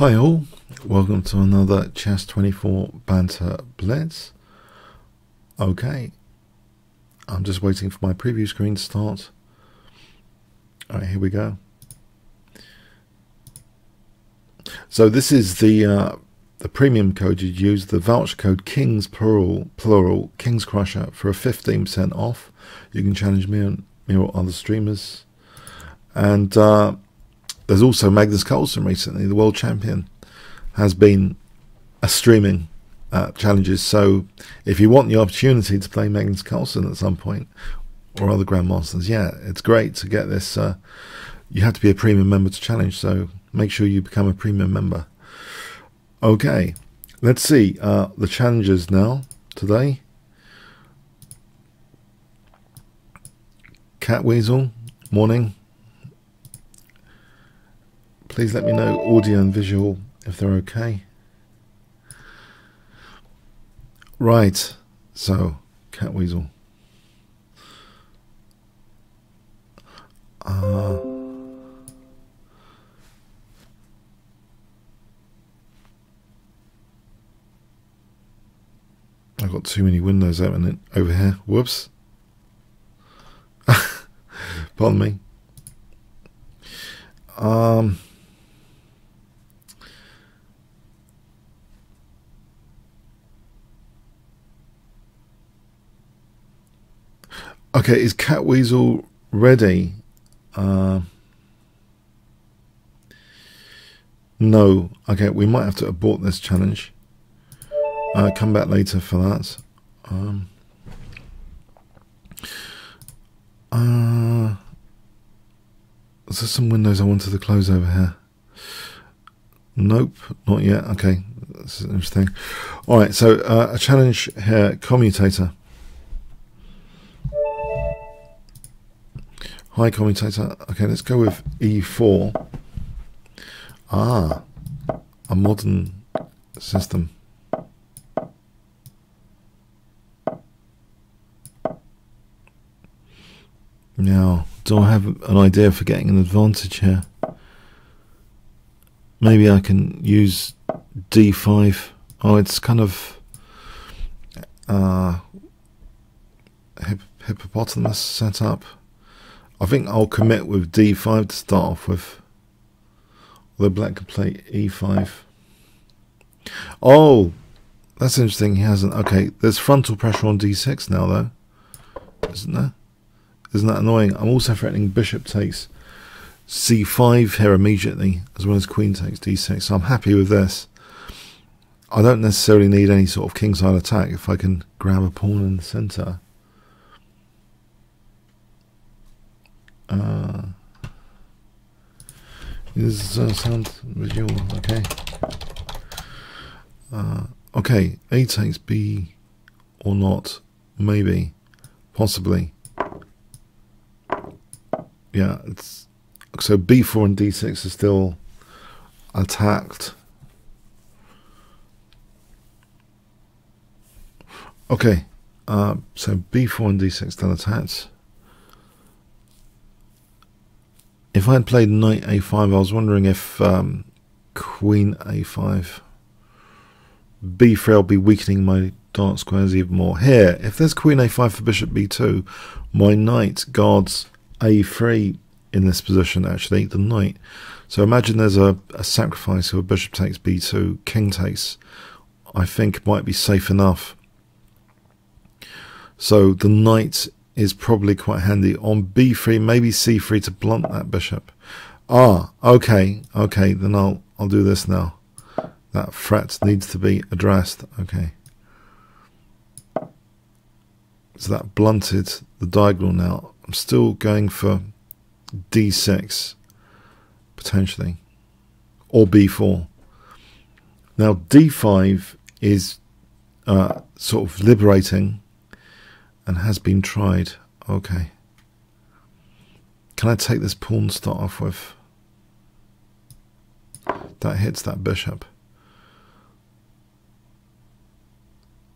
Hi all, welcome to another Chess 24 Banter Blitz. Okay, I'm just waiting for my preview screen to start. Alright, here we go. So this is the uh, the premium code you'd use, the voucher code Kings plural plural Kings Crusher for a 15% off. You can challenge me and me or other streamers. And uh, there's also Magnus Carlsen recently, the world champion, has been a streaming uh, challenges. So if you want the opportunity to play Magnus Carlsen at some point or other grandmasters, yeah, it's great to get this. Uh, you have to be a premium member to challenge, so make sure you become a premium member. Okay, let's see uh, the challenges now today. Cat Weasel, morning. Please let me know audio and visual if they're okay. Right, so Cat Weasel. Uh, I've got too many windows open over here. Whoops. Pardon me. Um. Okay, is Cat Weasel ready? Uh, no. Okay, we might have to abort this challenge. Uh, come back later for that. Um, uh, there's some windows I wanted to close over here. Nope, not yet. Okay, that's interesting. All right, so uh, a challenge here, commutator. Hi, commutator. Okay, let's go with E4. Ah, a modern system. Now, do I have an idea for getting an advantage here? Maybe I can use D5. Oh, it's kind of uh, hip hippopotamus setup. I think I'll commit with d5 to start off with. Although black could play e5. Oh, that's interesting. He hasn't. Okay, there's frontal pressure on d6 now, though. Isn't there? Isn't that annoying? I'm also threatening bishop takes c5 here immediately, as well as queen takes d6. So I'm happy with this. I don't necessarily need any sort of kingside attack if I can grab a pawn in the centre. Uh, is uh, sound visual okay? Uh, okay, A takes B or not, maybe, possibly. Yeah, it's so B4 and D6 are still attacked. Okay, uh, so B4 and D6 still attacked. If I had played knight a5, I was wondering if um, queen a5, b3, I'll be weakening my dark squares even more. Here, if there's queen a5 for bishop b2, my knight guards a3 in this position, actually, the knight. So imagine there's a, a sacrifice a bishop takes b2, king takes, I think might be safe enough. So the knight is probably quite handy. On b3, maybe c3 to blunt that bishop. Ah, okay, okay, then I'll I'll do this now. That threat needs to be addressed. Okay. So that blunted the diagonal now. I'm still going for d6, potentially, or b4. Now d5 is uh, sort of liberating and has been tried. Okay. Can I take this pawn start off with? That hits that bishop.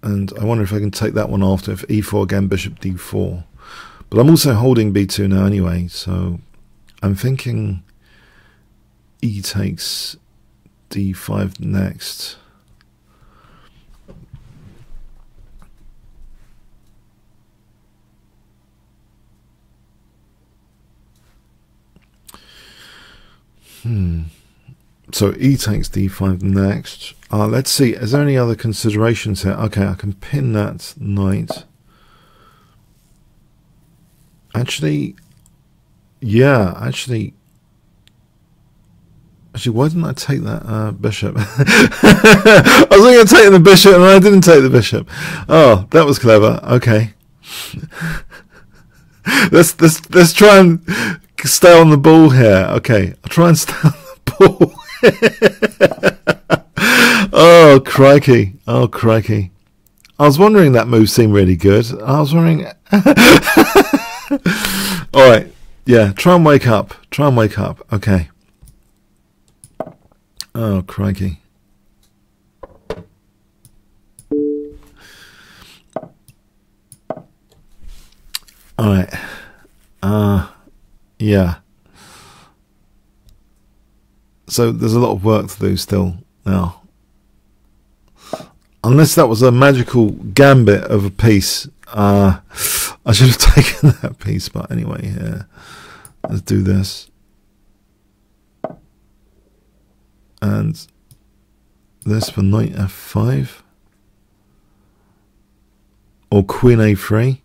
And I wonder if I can take that one after, if e4 again, bishop d4. But I'm also holding b2 now anyway, so I'm thinking e takes d5 next. Hmm. So e takes d5 next. Uh, let's see, is there any other considerations here? Okay, I can pin that knight. Actually, yeah, actually, actually, why didn't I take that uh, bishop? I was going to take the bishop and I didn't take the bishop. Oh, that was clever. Okay. let's, let's, let's try and stay on the ball here. Okay, I'll try and stay on the ball. oh, crikey. Oh, crikey. I was wondering that move seemed really good. I was wondering. All right. Yeah, try and wake up. Try and wake up. Okay. Oh, crikey. All right. Uh, yeah. So there's a lot of work to do still now. Unless that was a magical gambit of a piece uh, I should have taken that piece, but anyway, yeah. Let's do this. And this for knight f5. Or queen a3.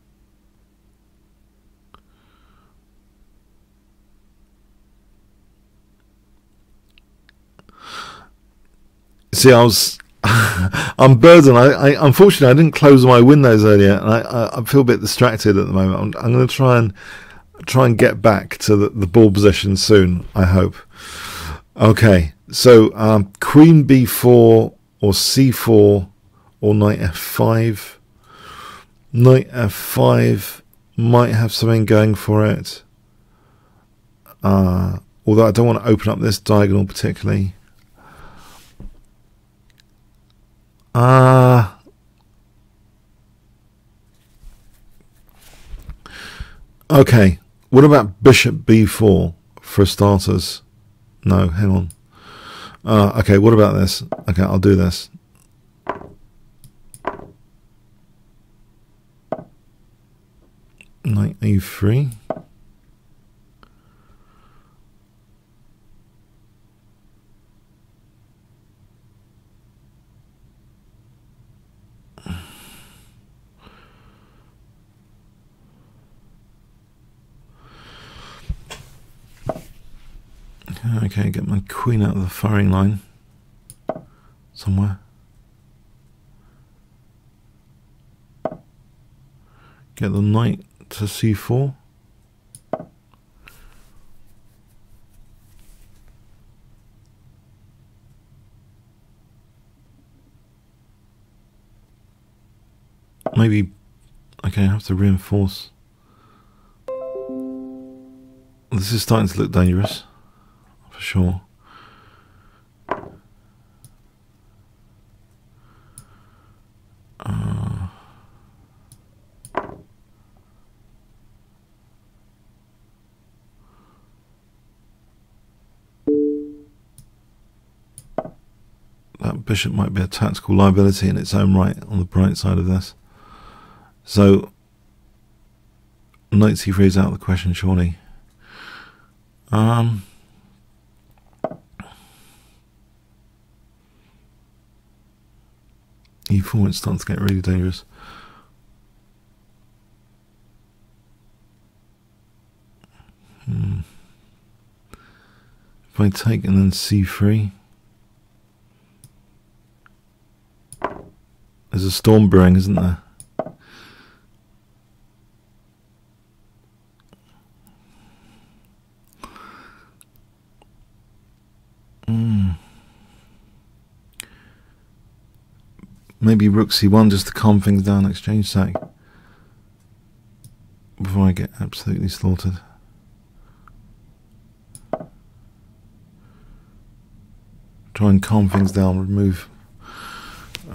See, I was I'm burdened. I, I, unfortunately I didn't close my windows earlier, and I, I, I feel a bit distracted at the moment. I'm, I'm going to try and try and get back to the, the ball position soon. I hope. Okay, so um, Queen B4 or C4 or Knight F5. Knight F5 might have something going for it. Uh, although I don't want to open up this diagonal particularly. Uh, okay. What about bishop b4 for starters? No, hang on. Uh, okay, what about this? Okay, I'll do this. Knight a3. Ah, okay, get my queen out of the firing line somewhere. Get the knight to c4. Maybe, okay, I have to reinforce. This is starting to look dangerous for sure. Uh, that bishop might be a tactical liability in its own right on the bright side of this. So, knight c3 is out of the question, surely. Um, E4 it starts to get really dangerous. Hmm. If I take and then C3, there's a storm brewing, isn't there? Maybe rook c1 just to calm things down, exchange sack. Before I get absolutely slaughtered. Try and calm things down, remove.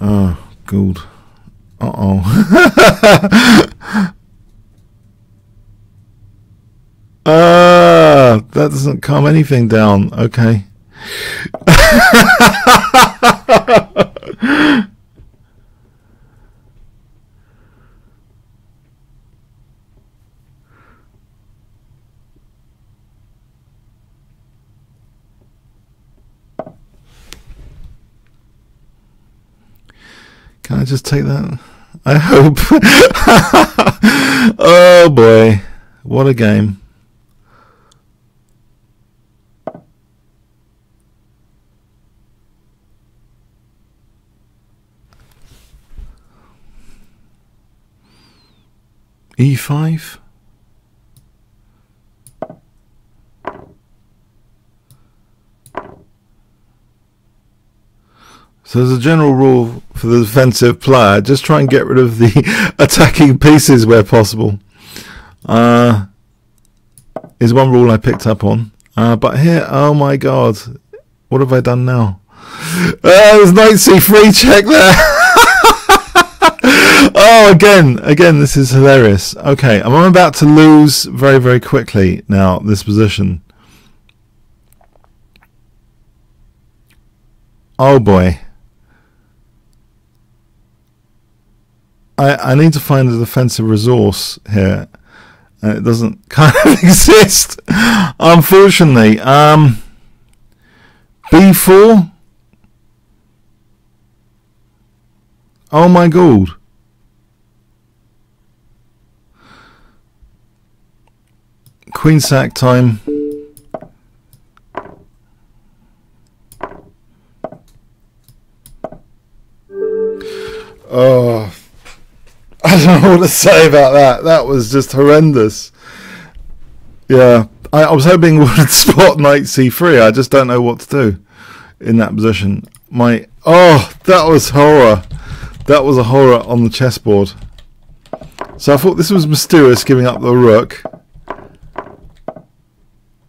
Oh, gold. Uh oh. ah, that doesn't calm anything down. Okay. Can I just take that? I hope. oh boy. What a game. E5? So as a general rule for the defensive player, just try and get rid of the attacking pieces where possible. Uh, is one rule I picked up on. Uh, but here, oh my god, what have I done now? Uh, there's knight c3 check there. oh, again, again, this is hilarious. Okay, I'm about to lose very, very quickly now this position. Oh boy. I, I need to find a defensive resource here. And it doesn't kind of exist, unfortunately. Um, B4? Oh my god. Queen sack time. Oh. I don't know what to say about that. That was just horrendous. Yeah, I, I was hoping would spot knight c3. I just don't know what to do in that position. My oh, that was horror. That was a horror on the chessboard. So I thought this was mysterious, giving up the rook.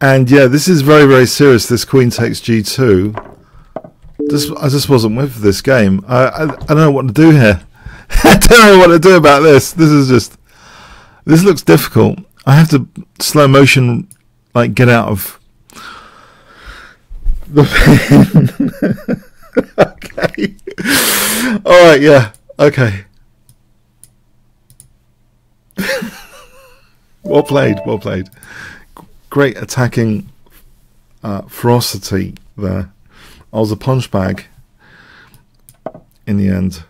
And yeah, this is very, very serious. This queen takes g2. Just, I just wasn't with this game. I, I, I don't know what to do here. I don't know what to do about this. This is just. This looks difficult. I have to slow motion, like get out of the pen. okay. All right. Yeah. Okay. well played. Well played. Great attacking uh, ferocity there. I was a punch bag in the end.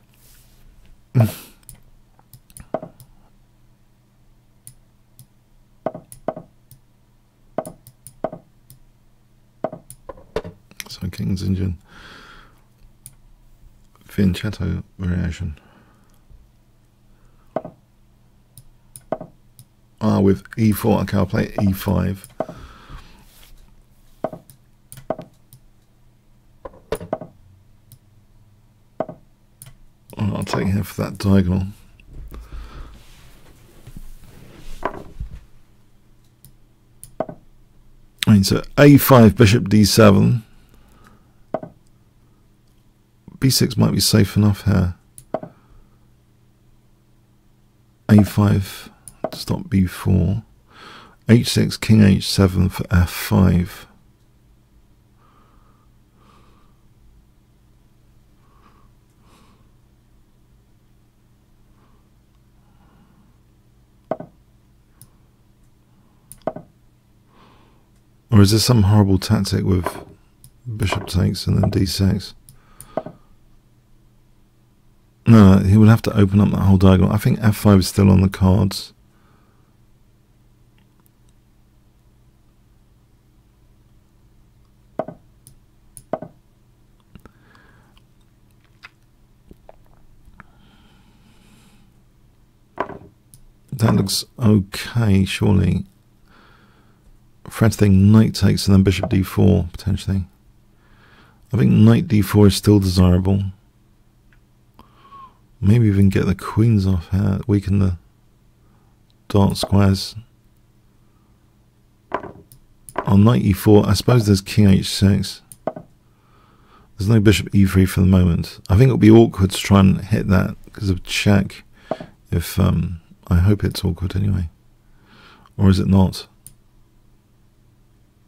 so King's Indian fianchetto variation. Ah, with e4, okay, I'll play e5. I'll take him for that diagonal. I mean, so a5, bishop d7. b6 might be safe enough here. a5 to stop b4. h6, king h7 for f5. Or is this some horrible tactic with bishop takes and then d6? No, he would have to open up that whole diagonal. I think f5 is still on the cards. That looks okay, surely. Fred think knight takes and then bishop d4 potentially. I think knight d4 is still desirable. Maybe even get the queens off here, weaken the dark squares. On knight e4, I suppose there's king h6. There's no bishop e3 for the moment. I think it'll be awkward to try and hit that because of check. If um, I hope it's awkward anyway, or is it not?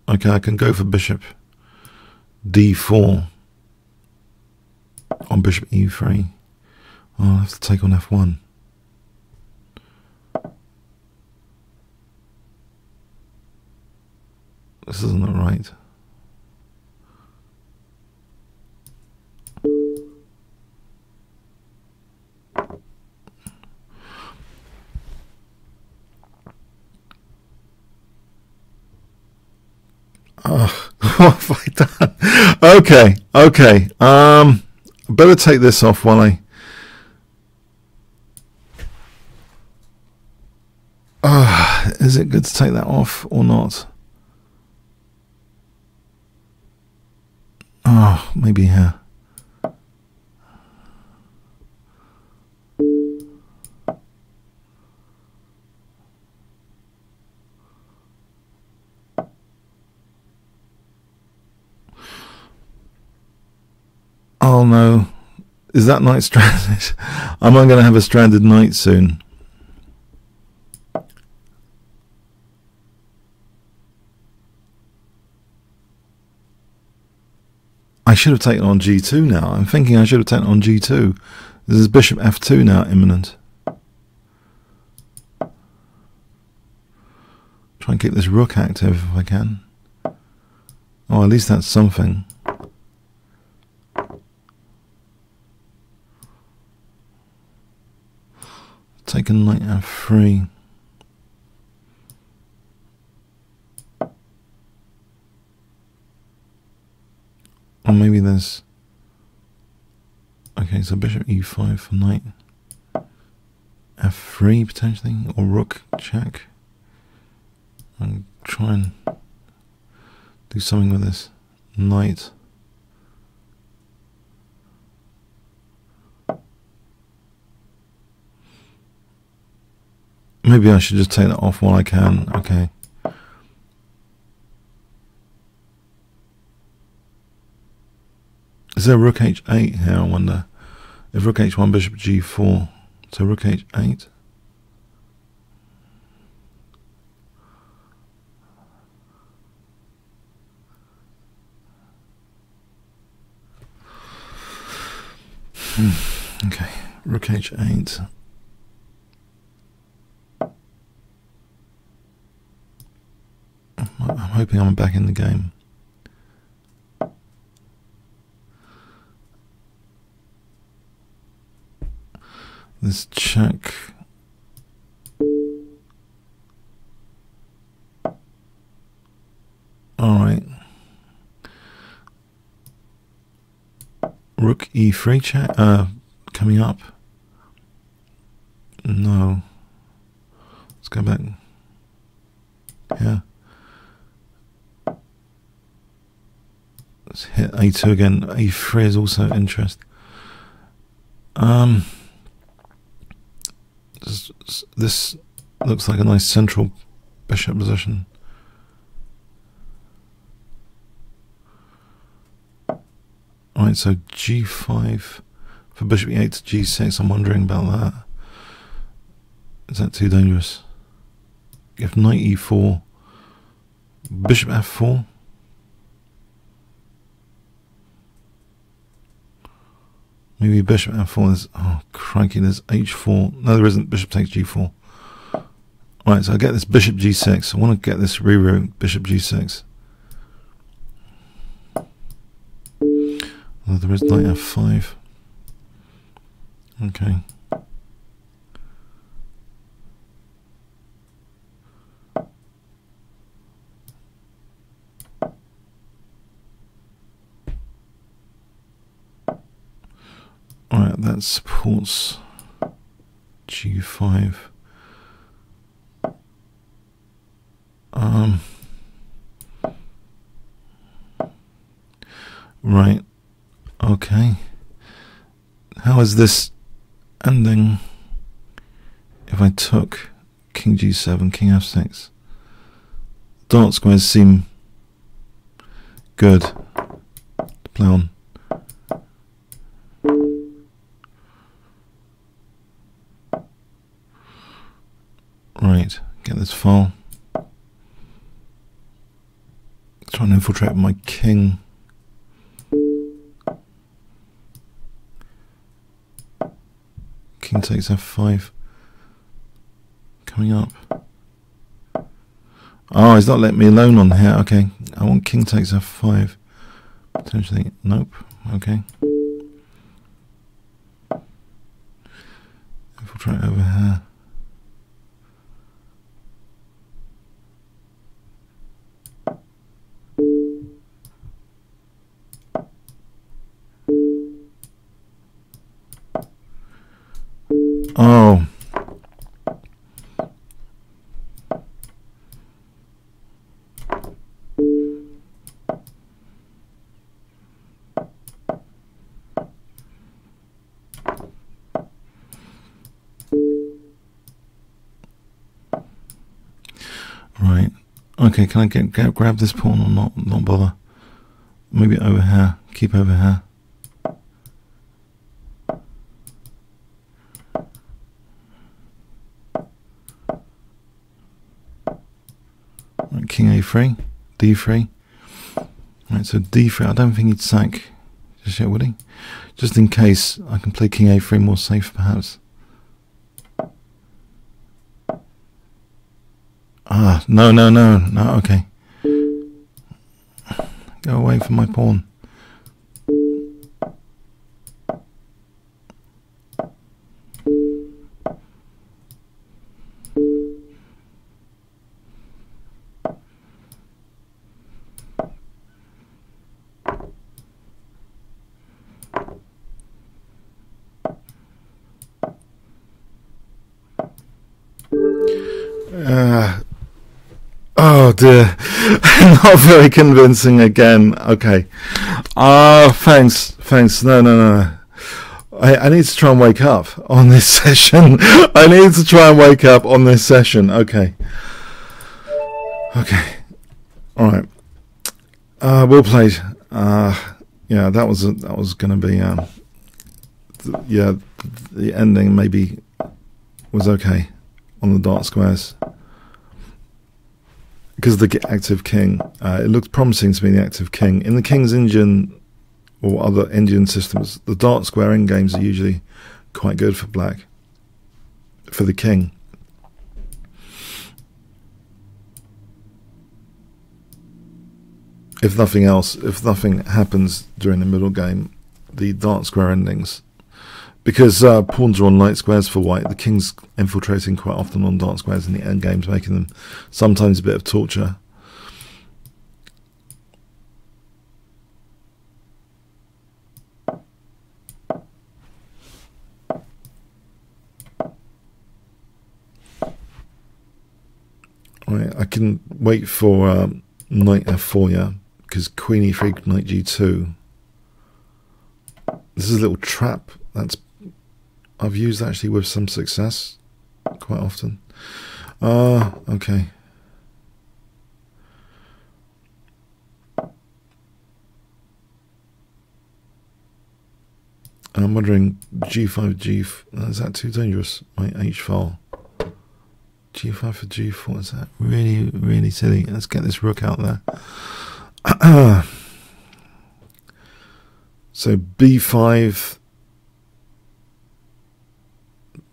Okay, I can go for bishop d4 on bishop e3. Oh, i have to take on f1. This isn't right. Oh, what have I done? Okay, okay. Um, better take this off while I. Uh, is it good to take that off or not? Oh, maybe here. Oh no. Is that knight stranded? Am I going to have a stranded knight soon? I should have taken on g2 now. I'm thinking I should have taken on g2. This is bishop f2 now imminent. Try and keep this rook active if I can. Oh, at least that's something. Take a knight f3. Or maybe there's... Okay, so bishop e5 for knight f3 potentially, or rook check. And try and do something with this knight. Maybe I should just take that off while I can. Okay. Is there rook h8 here, I wonder? If rook h1, bishop g4. So rook h8. Hmm. Okay, rook h8. I'm hoping I'm back in the game. Let's check. All right. Rook e3 chat uh, coming up. No. Let's go back. Yeah. Let's hit A2 again. A3 is also interest. Um, this, this looks like a nice central bishop position. Alright, so g5 for bishop e8 to g6. I'm wondering about that. Is that too dangerous? If knight e4, bishop f4. Maybe bishop f4 is oh crikey, there's h4. No, there isn't. Bishop takes g4. Right, so I get this bishop g6. I want to get this reroute bishop g6. Oh, there is knight f5. Okay. Alright, that supports G5. Um, right, okay. How is this ending if I took King G7, King F6? Dark squares seem good to play on. Right, get this file. Try and infiltrate my king. King takes f5. Coming up. Oh, he's not letting me alone on here. Okay, I want king takes f5. Potentially, nope. Okay. Infiltrate over here. Oh. Right. Okay, can I get, grab this pawn or not? Not bother. Maybe over here. Keep over here. Right, king a3, d3. Right, so d3. I don't think he'd sack just yet, would he? Just in case, I can play king a3 more safe, perhaps. Ah, no, no, no, no, okay. Go away from my pawn. Dear, not very convincing again. Okay. Ah, uh, thanks, thanks. No, no, no. I, I need to try and wake up on this session. I need to try and wake up on this session. Okay. Okay. All right. Uh, well played. Uh, yeah, that was that was going to be. Um, th- yeah, the ending maybe was okay on the dark squares because the active king. Uh, it looked promising to be the active king in the King's Indian or other Indian systems. The dark square end games are usually quite good for black for the king. If nothing else, if nothing happens during the middle game, the dark square endings because uh, pawns are on light squares for white, the king's infiltrating quite often on dark squares in the end games, making them sometimes a bit of torture. Right, I can wait for um, knight f4, yeah, because queen e3, knight g2. This is a little trap that's I've used actually with some success quite often. Ah, uh, okay. I'm wondering, G5, G, is that too dangerous? My H file. G5 for G4, is that really, really silly? Let's get this rook out there. so B5,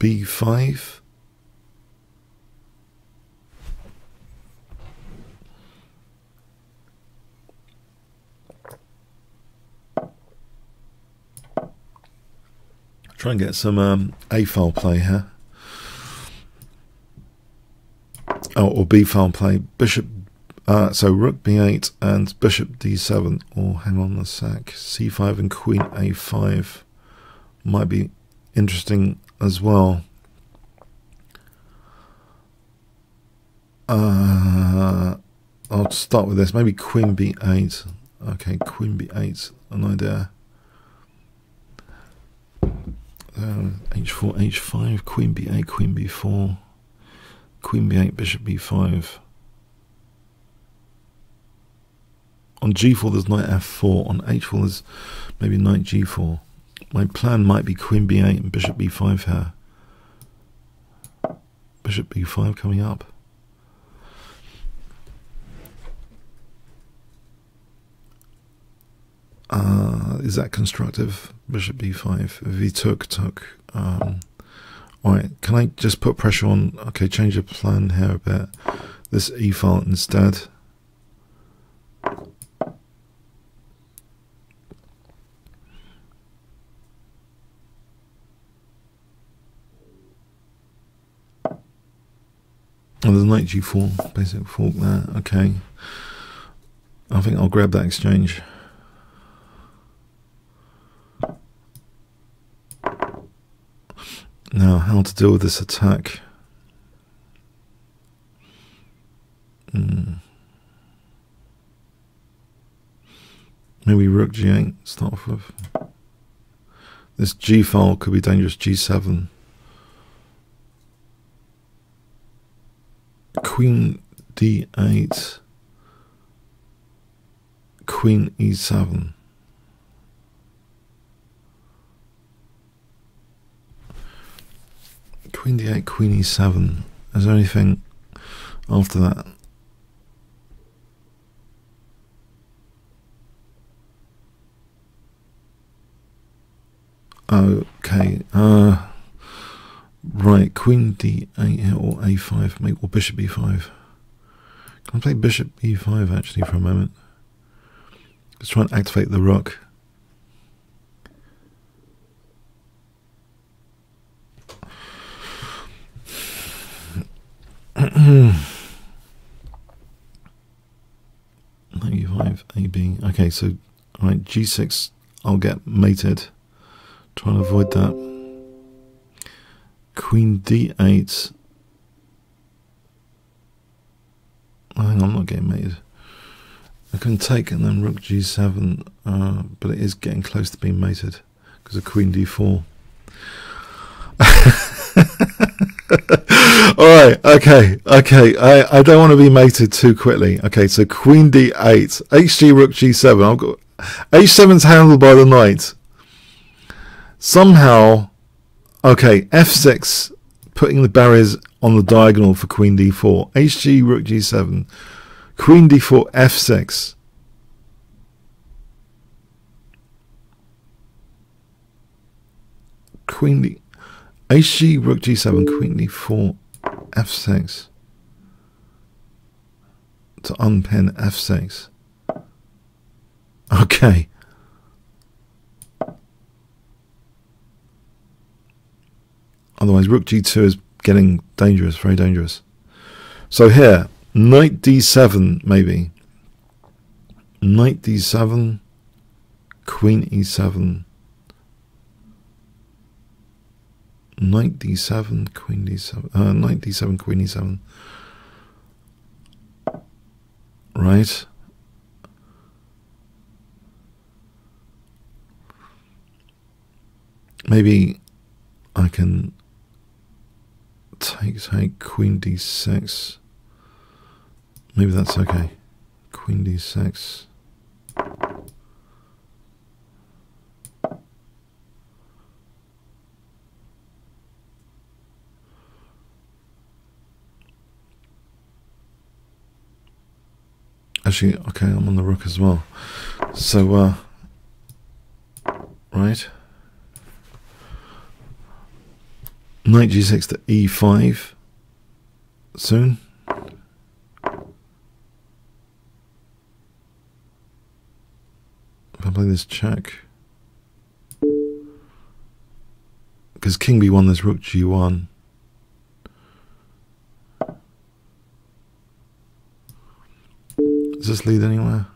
B5. Try and get some um, A file play here. Oh, or B file play. Bishop, uh, so Rook B8 and Bishop D7. Or hang on a sec. C5 and Queen A5 might be interesting as well. Uh, I'll start with this. Maybe Queen B8. Okay, Queen B8. An idea. Uh, H4, H5, Queen B8, Queen B4, Queen B8, Bishop B5. On G4 there's Knight F4. On H4 there's maybe Knight G4. My plan might be Queen b8 and Bishop b5 here. Bishop b5 coming up. Uh, is that constructive? Bishop b5. If he took, took. Um, Right, can I just put pressure on? Okay, change the plan here a bit. This E file instead. Oh, there's knight g4, basic fork there. Okay. I think I'll grab that exchange. Now, how to deal with this attack? Hmm. Maybe rook g8, start off with. This g file could be dangerous, g7. Queen d8. Queen e7. Queen d8, Queen e7. Is there anything after that? Okay. Uh, right. Queen d8 or a5, make or bishop e5. Can I play bishop e5 actually for a moment? Let's try and activate the rook. Ninety-five AB. Okay, so all right, G6. I'll get mated. Try and avoid that. Queen D8. I think I'm not getting mated. I can take and then Rook G7, uh, but it is getting close to being mated because of Queen D4. All right, okay, okay. I, I don't want to be mated too quickly. Okay, so Queen D8, HG Rook G7. I've got H7's handled by the knight. Somehow, okay, F6, putting the barriers on the diagonal for Queen D4. HG Rook G7, Queen D4 F6. Queen D, HG Rook G7, Queen D4 f6 to unpin f6. Okay. Otherwise, rook g2 is getting dangerous, very dangerous. So here, knight d7 maybe. Knight d7, queen e7, knight d7, queen d7, uh, knight d7, queen e7. Right. Maybe I can take take queen d6. Maybe that's okay. Queen d6. Actually, okay, I'm on the rook as well. So, uh, right. Knight g6 to e5 soon. If I play this check. Because king b1, there's rook g1. Does this lead anywhere?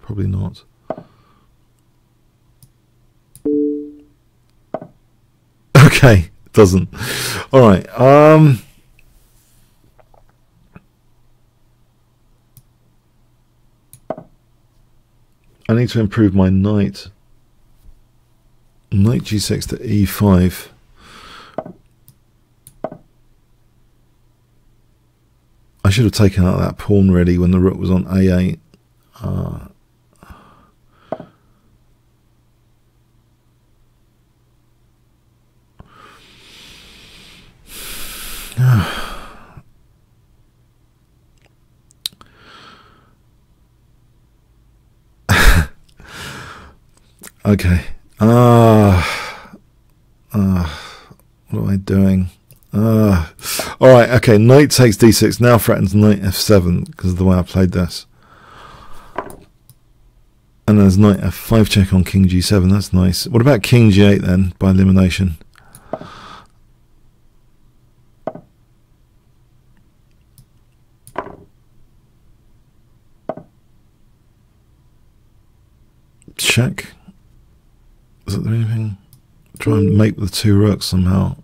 Probably not. Okay, it doesn't. All right. Um. I need to improve my knight. Knight g6 to e5. I should have taken out that pawn ready when the rook was on a8. Uh, okay. Ah. Uh, uh, what am I doing? Uh, Alright, okay, knight takes d6, now threatens knight f7 because of the way I played this. And there's knight f5 check on king g7, that's nice. What about king g8 then, by elimination? Check. Is there anything? Try and make the two rooks somehow.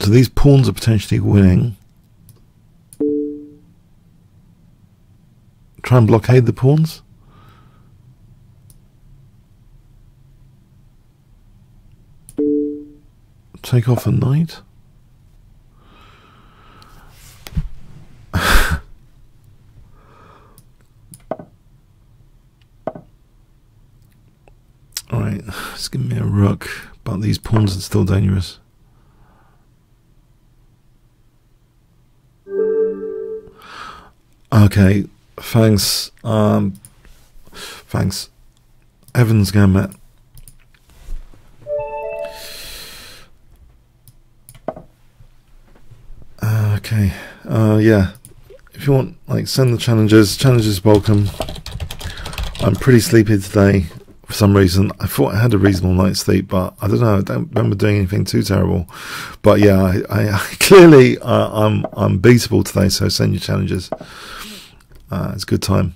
So these pawns are potentially winning. Try and blockade the pawns. Take off a knight. Alright, just give me a rook, but these pawns are still dangerous. Okay, thanks. Um, thanks. Evans Gambit. Okay. Uh, yeah. If you want, like, send the challenges. Challenges welcome. I'm pretty sleepy today for some reason. I thought I had a reasonable night's sleep, but I don't know. I don't remember doing anything too terrible. But yeah, I, I, I clearly uh, I'm I'm beatable today. So send your challenges. Uh, it's a good time.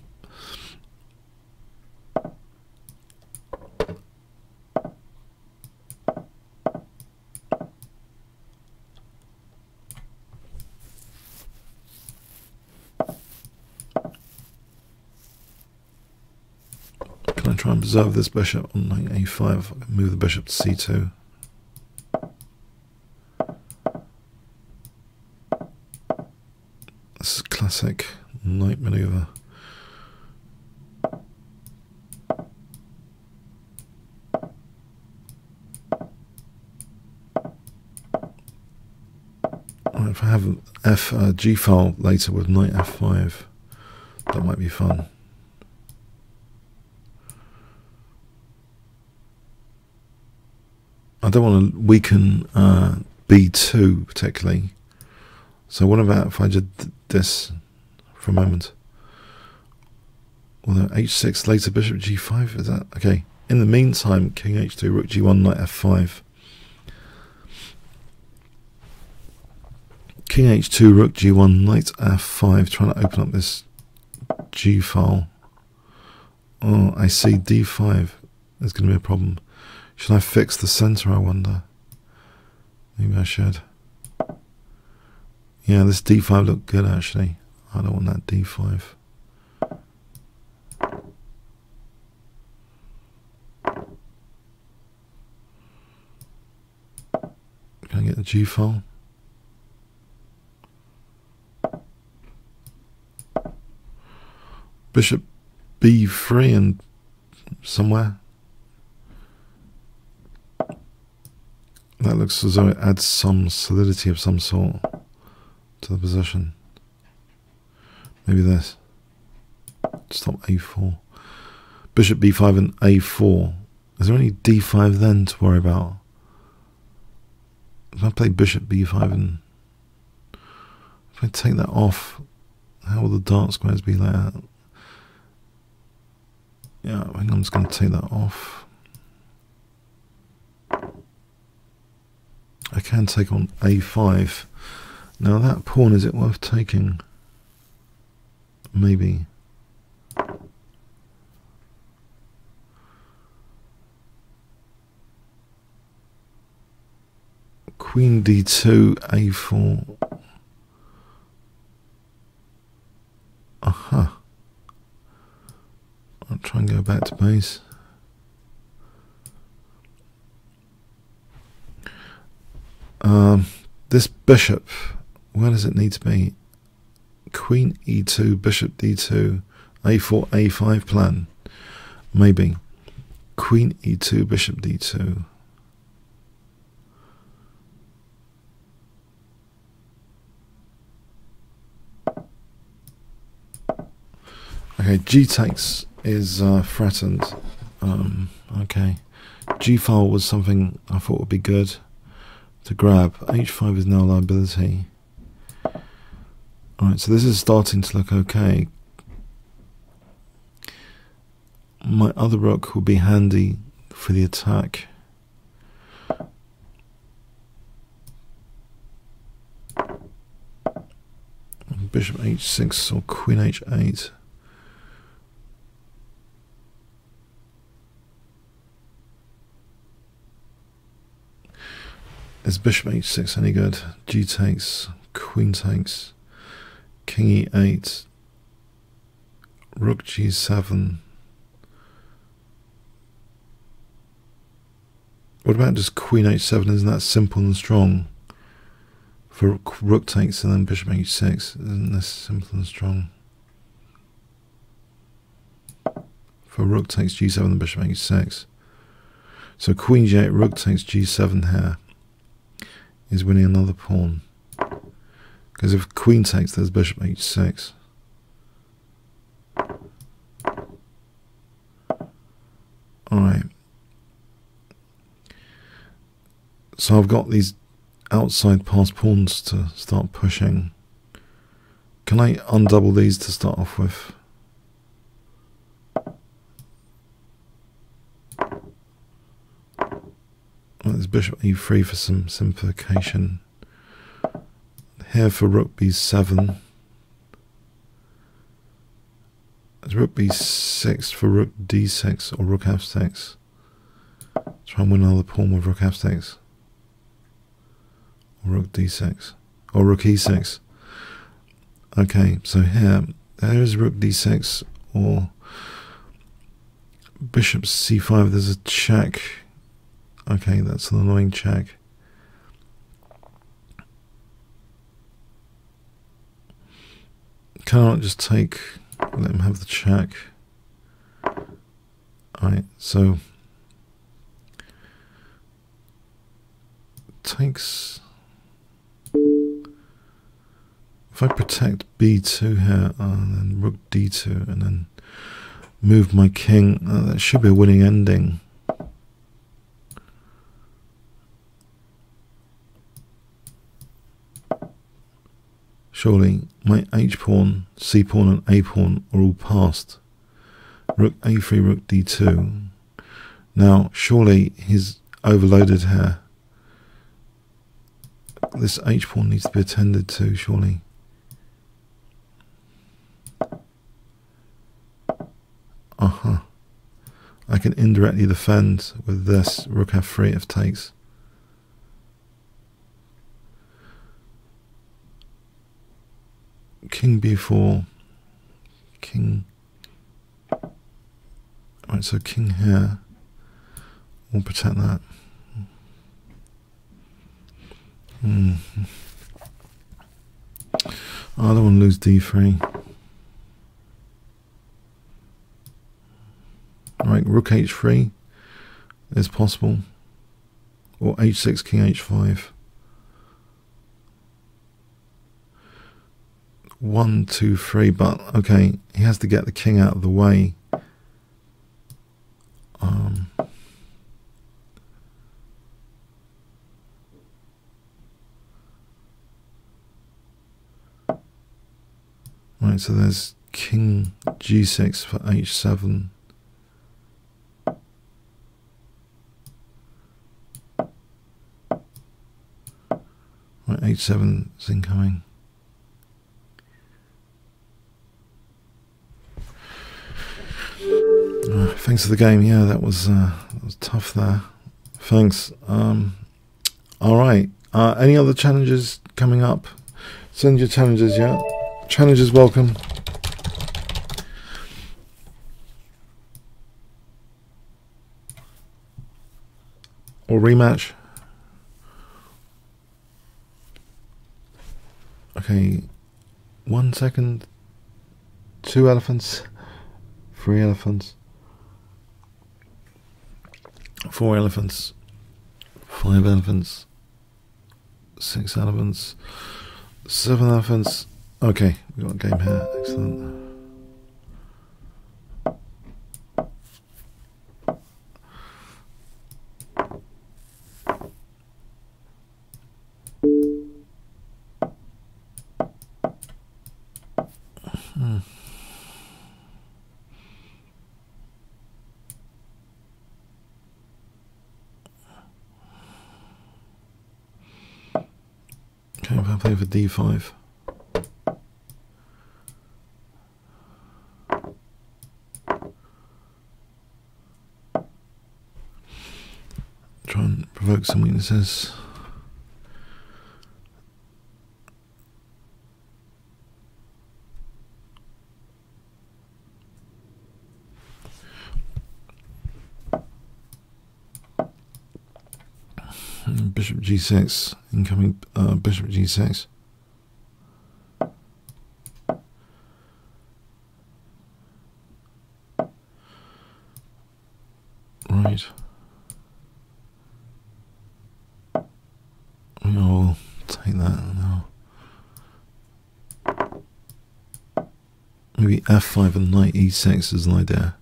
Preserve this bishop on knight a5? Move the bishop to c2. This is classic knight maneuver. if I have an F uh, G file later with knight F5, that might be fun. I don't want to weaken uh, B2 particularly. So what about if I did this for a moment? Although H6 later bishop G5 is that okay? In the meantime, King H2, Rook G1, Knight F5. King H2, Rook G1, Knight F5. Trying to open up this G file. Oh, I see D5. There's going to be a problem. Should I fix the center, I wonder? Maybe I should. Yeah, this d5 looked good actually. I don't want that d5. Can I get the G file? Bishop b3 and somewhere. That looks as though it adds some solidity of some sort to the position. Maybe this. Stop a4. Bishop b5 and a4. Is there any d5 then to worry about? If I play bishop b5 and if I take that off, how will the dark squares be there? Yeah, I think I'm just going to take that off. I can take on a5. Now that pawn, is it worth taking? Maybe. Queen d2, a4. Aha. I'll try and go back to base. Um, this bishop, where does it need to be? Queen e2, bishop d2, a4, a5 plan. Maybe. Queen e2, bishop d2. Okay, g takes is uh, threatened. Um, okay. G file was something I thought would be good to grab. H5 is now a liability. Alright, so this is starting to look okay. My other rook will be handy for the attack. Bishop h6 or queen h8. Is bishop h6 any good? G takes, queen takes, king e8, rook g7. What about just queen h7? Isn't that simple and strong? For rook takes and then bishop h6, isn't this simple and strong? For rook takes g7 and bishop h6. So queen g8, rook takes g7 here is winning another pawn. Because if queen takes, there's bishop h6. Alright. So I've got these outside pass pawns to start pushing. Can I undouble these to start off with? There's bishop e3 for some simplification. Here for rook b7. There's rook b6 for rook d6 or rook f6. Try and win another pawn with rook f6. Or rook d6. Or rook e6. Okay, so here, there is rook d6 or bishop c5. There's a check Okay, that's an annoying check. Can't just take, let him have the check? Alright, so takes if I protect b2 here and then rook d2 and then move my king, uh, that should be a winning ending. Surely my h pawn, c pawn, and a pawn are all passed. Rook a3, rook d2. Now, surely he's overloaded here. This h pawn needs to be attended to, surely. Uh huh. I can indirectly defend with this rook f3 if takes. King b4, king. Right, so king here will protect that. Mm. I don't want to lose d3. Right, rook h3 is possible, or h6, king h5. One, two, three, but okay, he has to get the king out of the way. Um, right, so there's king g6 for h7. Right, h7 is incoming. Uh, thanks for the game. Yeah, that was uh, that was tough there. Thanks. Um, all right. Uh, any other challenges coming up? Send your challenges. Yeah, challenges welcome. Or rematch. Okay, one second. Two elephants. Three elephants four elephants, five elephants, six elephants, seven elephants. Okay, we've got a game here. Excellent. Hmm. For d5. Try and provoke some weaknesses. Bishop g6, incoming uh, bishop g6. Right. I'll take that now. F5 and knight e6 is an idea.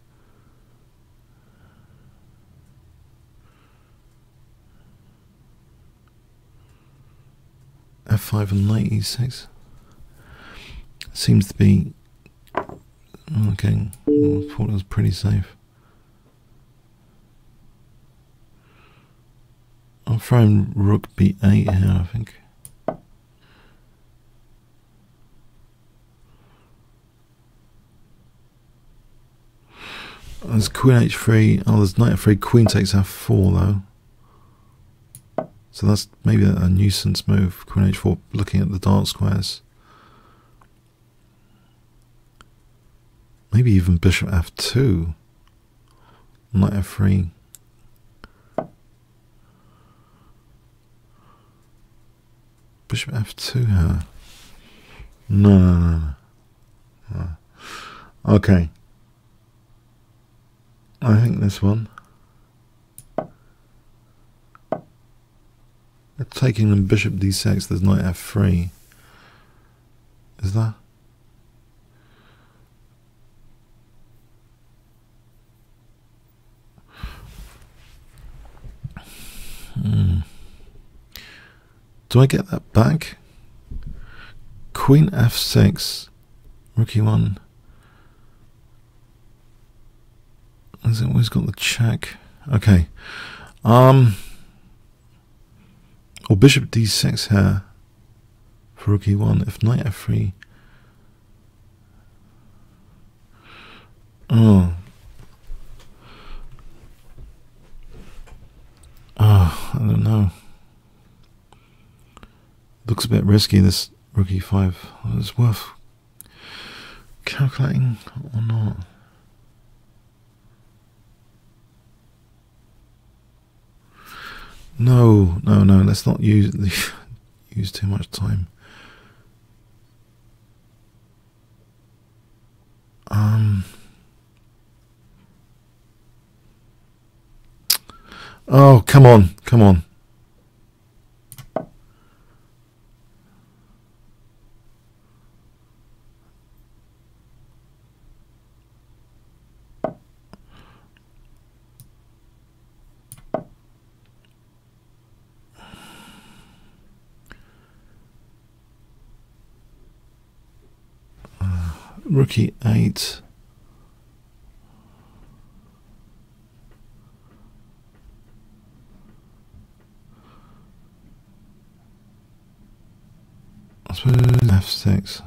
f5 and knight e6 seems to be okay. I thought it was pretty safe. I'm throwing rook b8 here, I think. There's queen h3. Oh, there's knight f3. Queen takes f4 though. So that's maybe a, nuisance move. Queen h4, looking at the dark squares. Maybe even bishop f2. Knight f3. Bishop f2 here. No, no, no, no. Okay. I think this one. Taking them bishop d6, there's knight f3. Is that? Hmm. Do I get that back? Queen f6, rook e1. Has it always got the check? Okay. Um. Or bishop d6 here for rook e1. If knight f3. Oh. Oh, I don't know. Looks a bit risky, this rook e5. It's worth calculating or not. No, no, no. Let's not use use too much time. Um. Oh, come on, come on. Rook e8. I suppose left 6.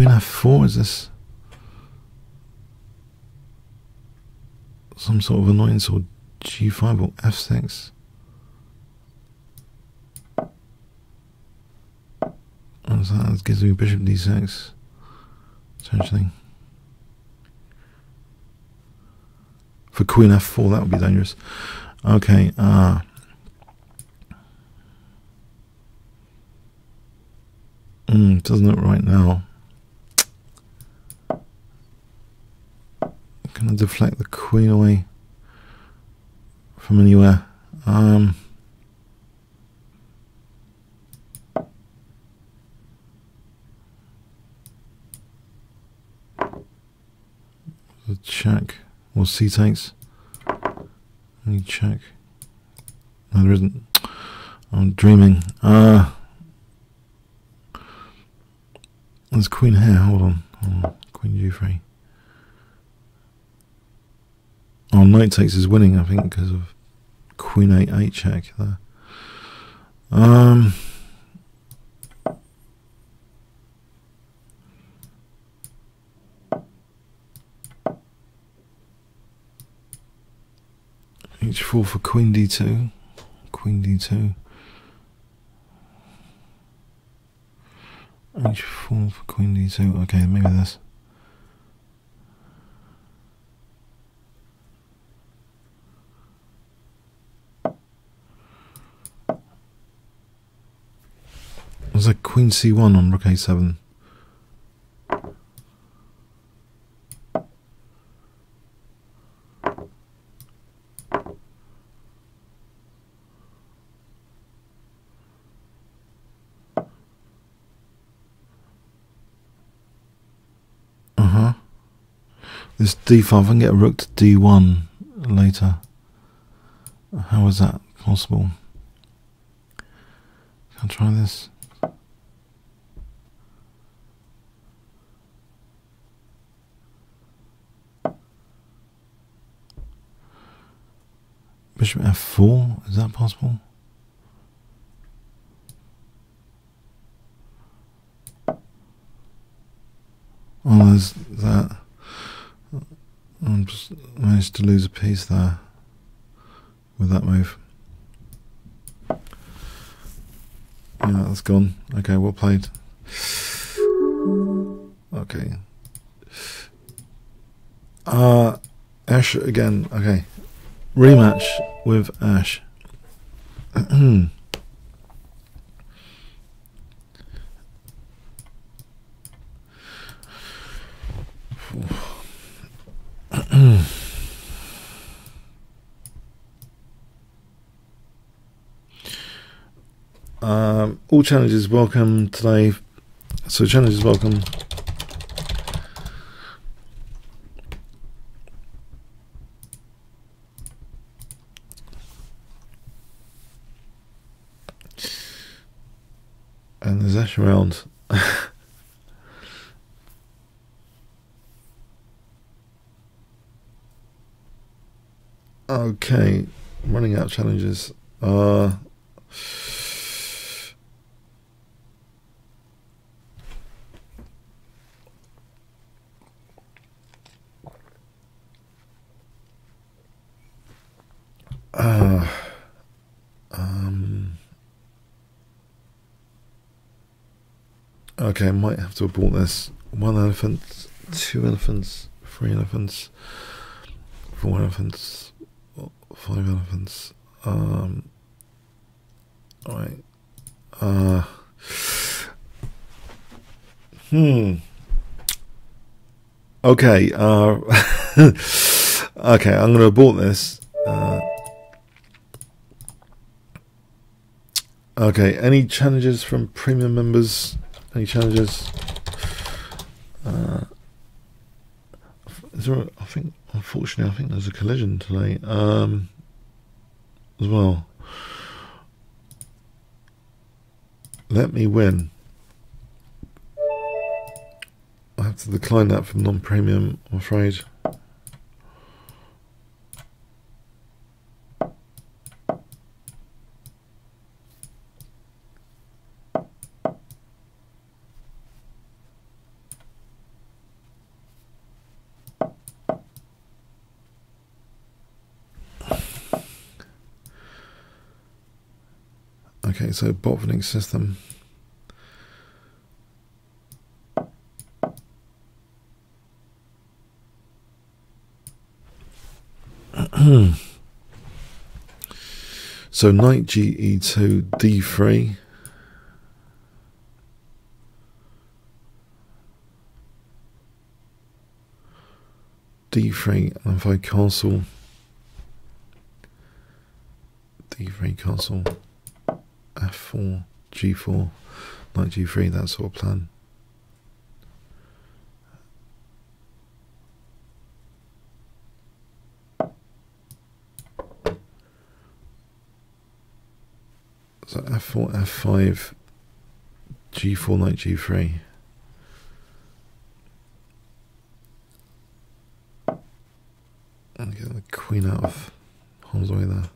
Queen f4? Is this some sort of annoyance or g5 or f6? What is that? That gives me bishop d6, essentially. For queen f4, that would be dangerous. Okay, ah. Uh, Mm, doesn't it right now? Can I deflect the queen away from anywhere? Um, the check or c takes. me check? No, there isn't. I'm dreaming. Uh, there's queen here. Hold on. Hold on. Queen G3. Oh, knight takes is winning, I think, because of queen 8 8 check there. Um. h4 for queen d2. Queen d2. h4 for queen d2. Okay, maybe this. Was that queen c1 on rook a7? Uh-huh. This d5, I can get a rook to d1 later. How is that possible? Can I try this? Bishop f4, is that possible? Oh, there's that. I just managed to lose a piece there with that move. Yeah, that's gone. Okay, well played. Okay. Uh Ash again. Okay. Rematch with Ash. um, all challenges welcome today. So challenges welcome. And there's Ash around. Okay, running out challenges. Uh, uh, um, okay, I might have to abort this. One elephant, two elephants, three elephants, four elephants five elephants. Um, all right. Uh, hmm. Okay. Uh, okay. I'm going to abort this. Uh, okay. Any challenges from premium members? Any challenges? Uh, is there? A, I think Unfortunately, I think there's a collision today um, as well. Let me win. I have to decline that from non-premium, I'm afraid. Okay, so Botvinnik system. so knight ge2 d3 d3 and if I castle. D3 castle f4, g4, knight g3, that sort of plan. So f4, f5, g4, knight g3. Get the queen out of harm's way there.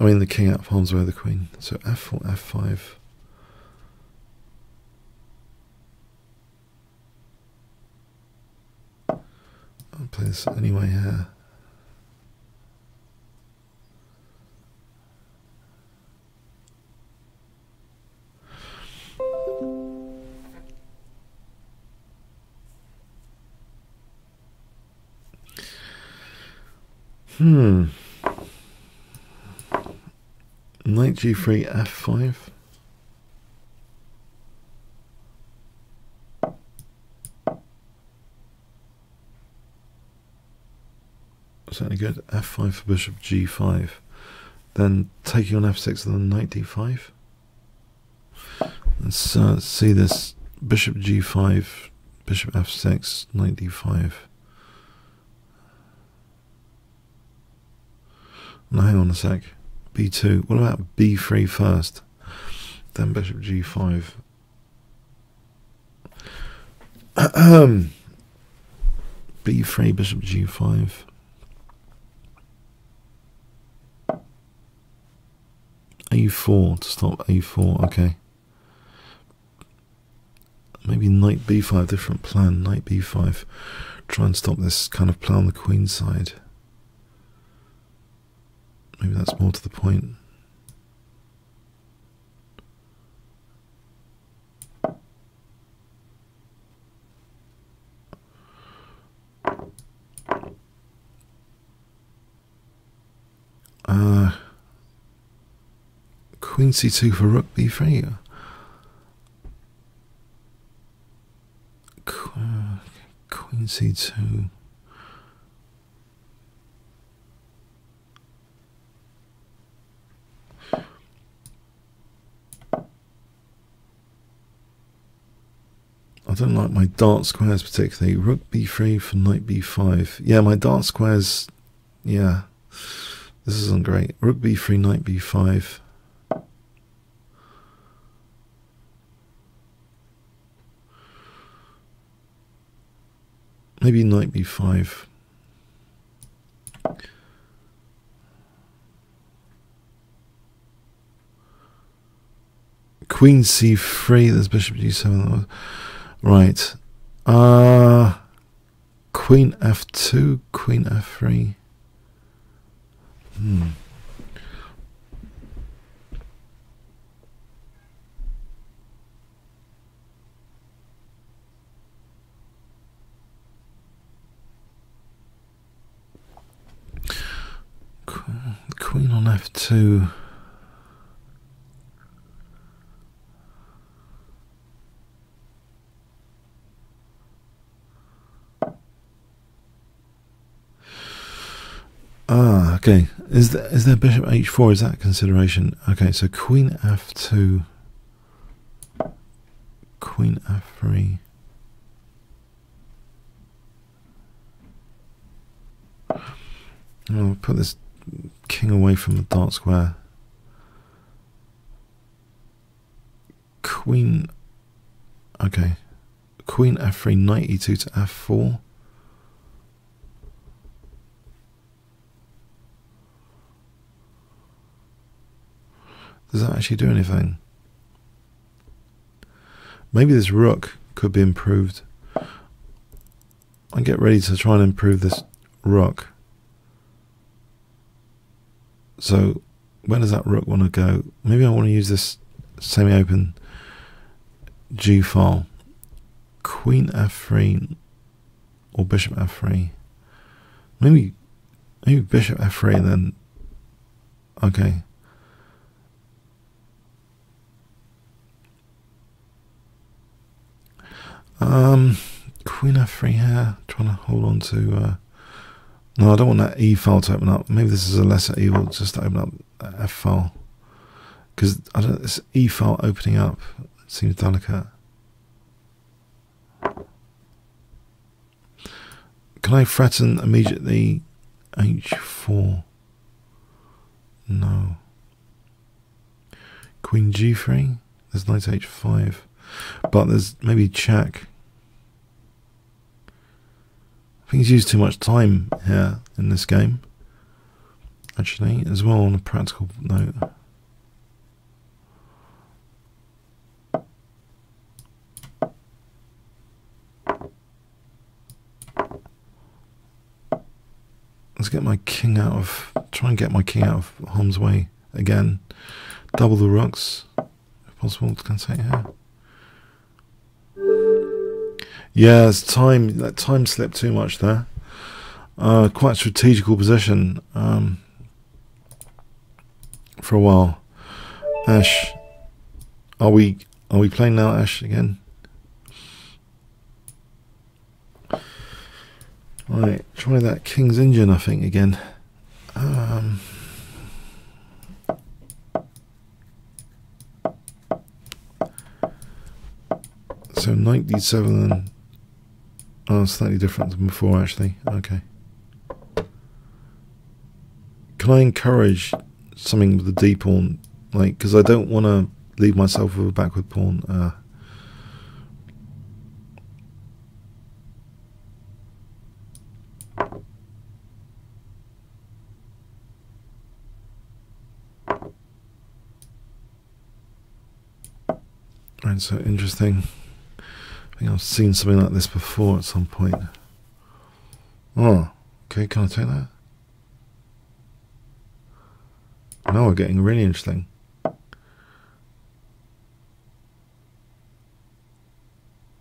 I mean the king out of harm's way, the queen. So f4, f5. I'll play this anyway here. Hmm. Knight g3, f5. Certainly good. f5 for bishop g5. Then taking on f6 and then knight d5. Let's uh, see this bishop g5, bishop f6, knight d5. Now hang on a sec. B2. What about b3 first? Then bishop g5. b3, bishop g5. a4 to stop a4. Okay. Maybe knight b5, different plan. Knight b5. Try and stop this kind of play on the queen side. Maybe that's more to the point. Uh, queen c2 for rook b3. Queen c2. I don't like my dark squares particularly. Rook b3 for knight b5. Yeah, my dark squares. Yeah, this isn't great. Rook b3, knight b5. Maybe knight b5. Queen c3, there's bishop g7. Right. Uh, queen f2, queen f3. Hmm. Queen on f2. Ah, okay. Is there, is there bishop h4? Is that consideration? Okay, so queen f2, queen f3. I'll put this king away from the dark square. Queen. Okay. Queen f3, knight e2 to f4. Does that actually do anything? Maybe this rook could be improved. I get ready to try and improve this rook. So where does that rook want to go? Maybe I want to use this semi-open G file. Queen f3 or bishop f3. Maybe maybe bishop f3 and then okay. Um, Queen f3 here, trying to hold on to. Uh, no, I don't want that E file to open up. Maybe this is a lesser evil just to open up F file. Because I don't this E file opening up seems delicate. Can I threaten immediately H4? No. Queen g3. There's knight h5. But there's maybe check. I think he's used too much time here in this game. Actually, as well on a practical note. Let's get my king out of, try and get my king out of harm's way again. Double the rooks, if possible, can say here. Yeah, it's time, that time slipped too much there. Uh, quite strategical position um, for a while. Ash, are we are we playing now, Ash again? Right, try that King's Indian, I think, again. Um, so 97 oh, slightly different than before, actually. Okay. Can I encourage something with the D pawn? Like, because I don't want to leave myself with a backward pawn. Uh, Right, so interesting. I think I've seen something like this before at some point. Oh, okay, can I take that? Now we're getting really interesting.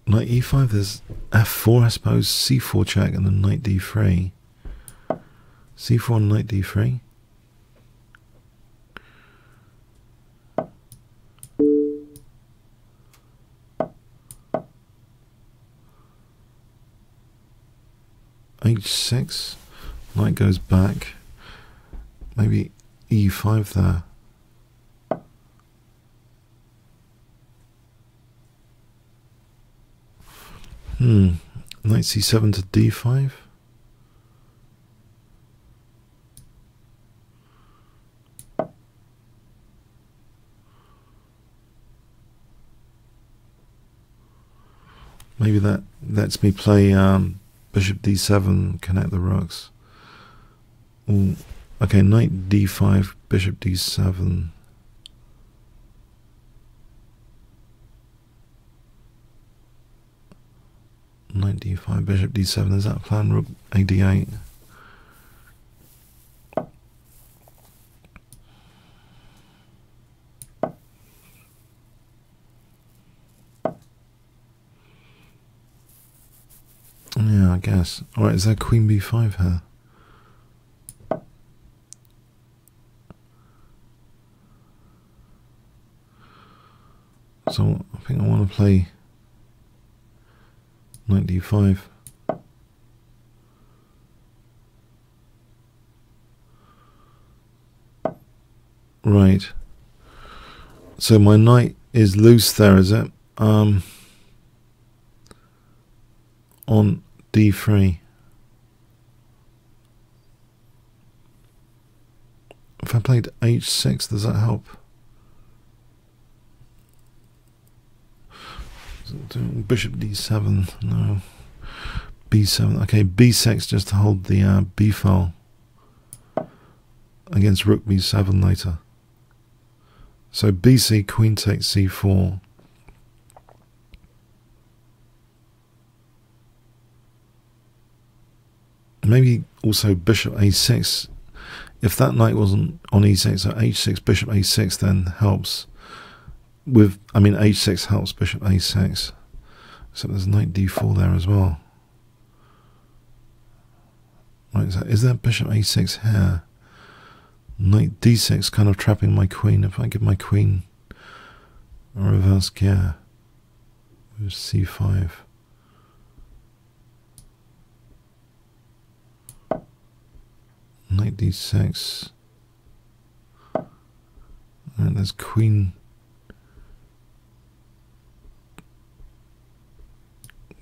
Knight e5, there's f4, I suppose, c4 check, and then knight d3. c4 and knight d3. H6 knight goes back. Maybe e5 there. Hmm. Knight c7 to d5 maybe that lets me play um, Bishop d7, connect the rooks. Ooh. Okay, knight d5, bishop d7. Knight d5, bishop d7. Is that plan? Rook a d8. Yeah, I guess. Alright, is that queen b5 here? So I think I want to play knight d5. Right. So my knight is loose there, is it? Um, on d3. If I played h6, does that help? Bishop d7, no. b7, okay, b6 just to hold the uh, b file against rook b7 later. So bc, queen takes c4. Maybe also bishop a6. If that knight wasn't on e6 or h6, bishop a6 then helps. With I mean h6 helps bishop a6. So there's knight d4 there as well. Right, so is there bishop a6 here? Knight d6 kind of trapping my queen. If I give my queen a reverse gear with c5. Knight d6 and there's queen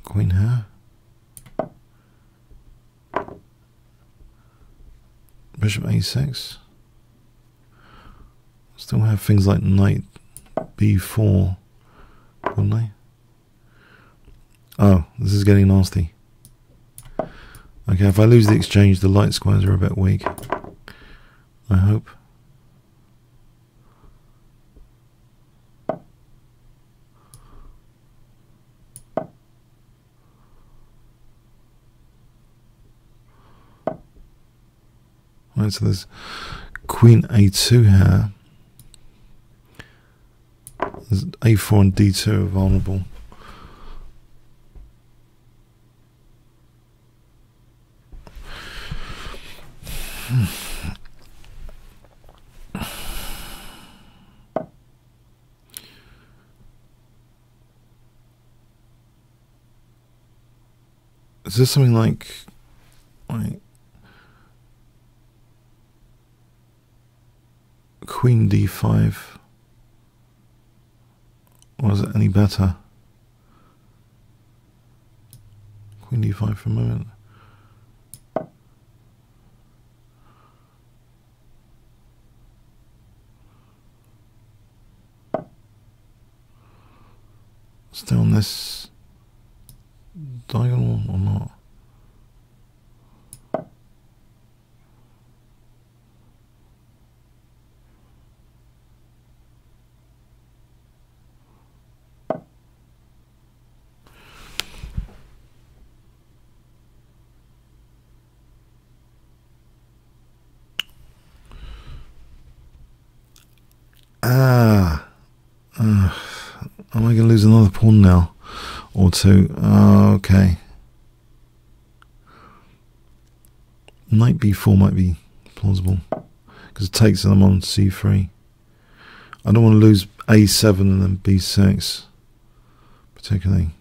queen here bishop a6 still have things like knight b4, wouldn't they? Oh, this is getting nasty. Okay, if I lose the exchange, the light squares are a bit weak. I hope. Right, so there's Queen A2 here. There's A4 and D2 are vulnerable. Is this something like like Queen d5? Was it any better? Queen d5 for a moment. Stay on this diagonal or not? Ah. Am I going to lose another pawn now? Or two? Uh, okay. Knight b4 might be plausible. Because it takes them on c3. I don't want to lose a7 and then b6. Particularly.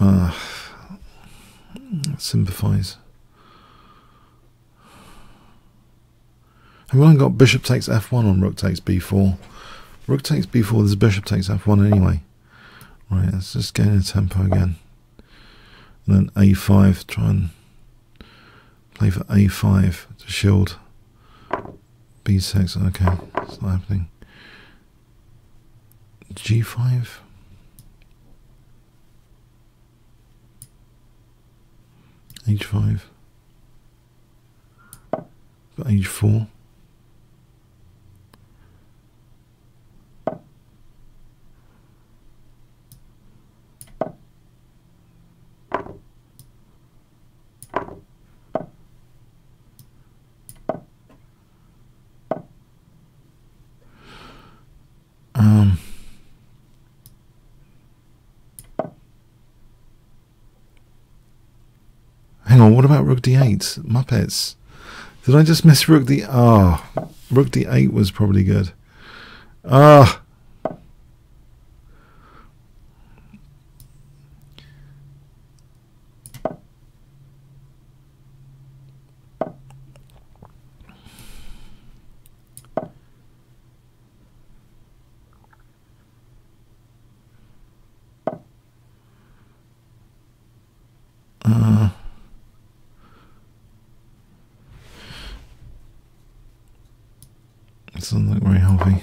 Uh, sympathise. Have we only got bishop takes f1 on rook takes b4? Rook takes b4, there's bishop takes f1 anyway. Right, let's just gain a tempo again. And then a5, try and play for a5 to shield b6. Okay, it's not happening. g5. h5. But h4 rook d8? Muppets. Did I just miss rook d... Ah, oh, rook d8 was probably good. Ah. Uh, it doesn't look very healthy.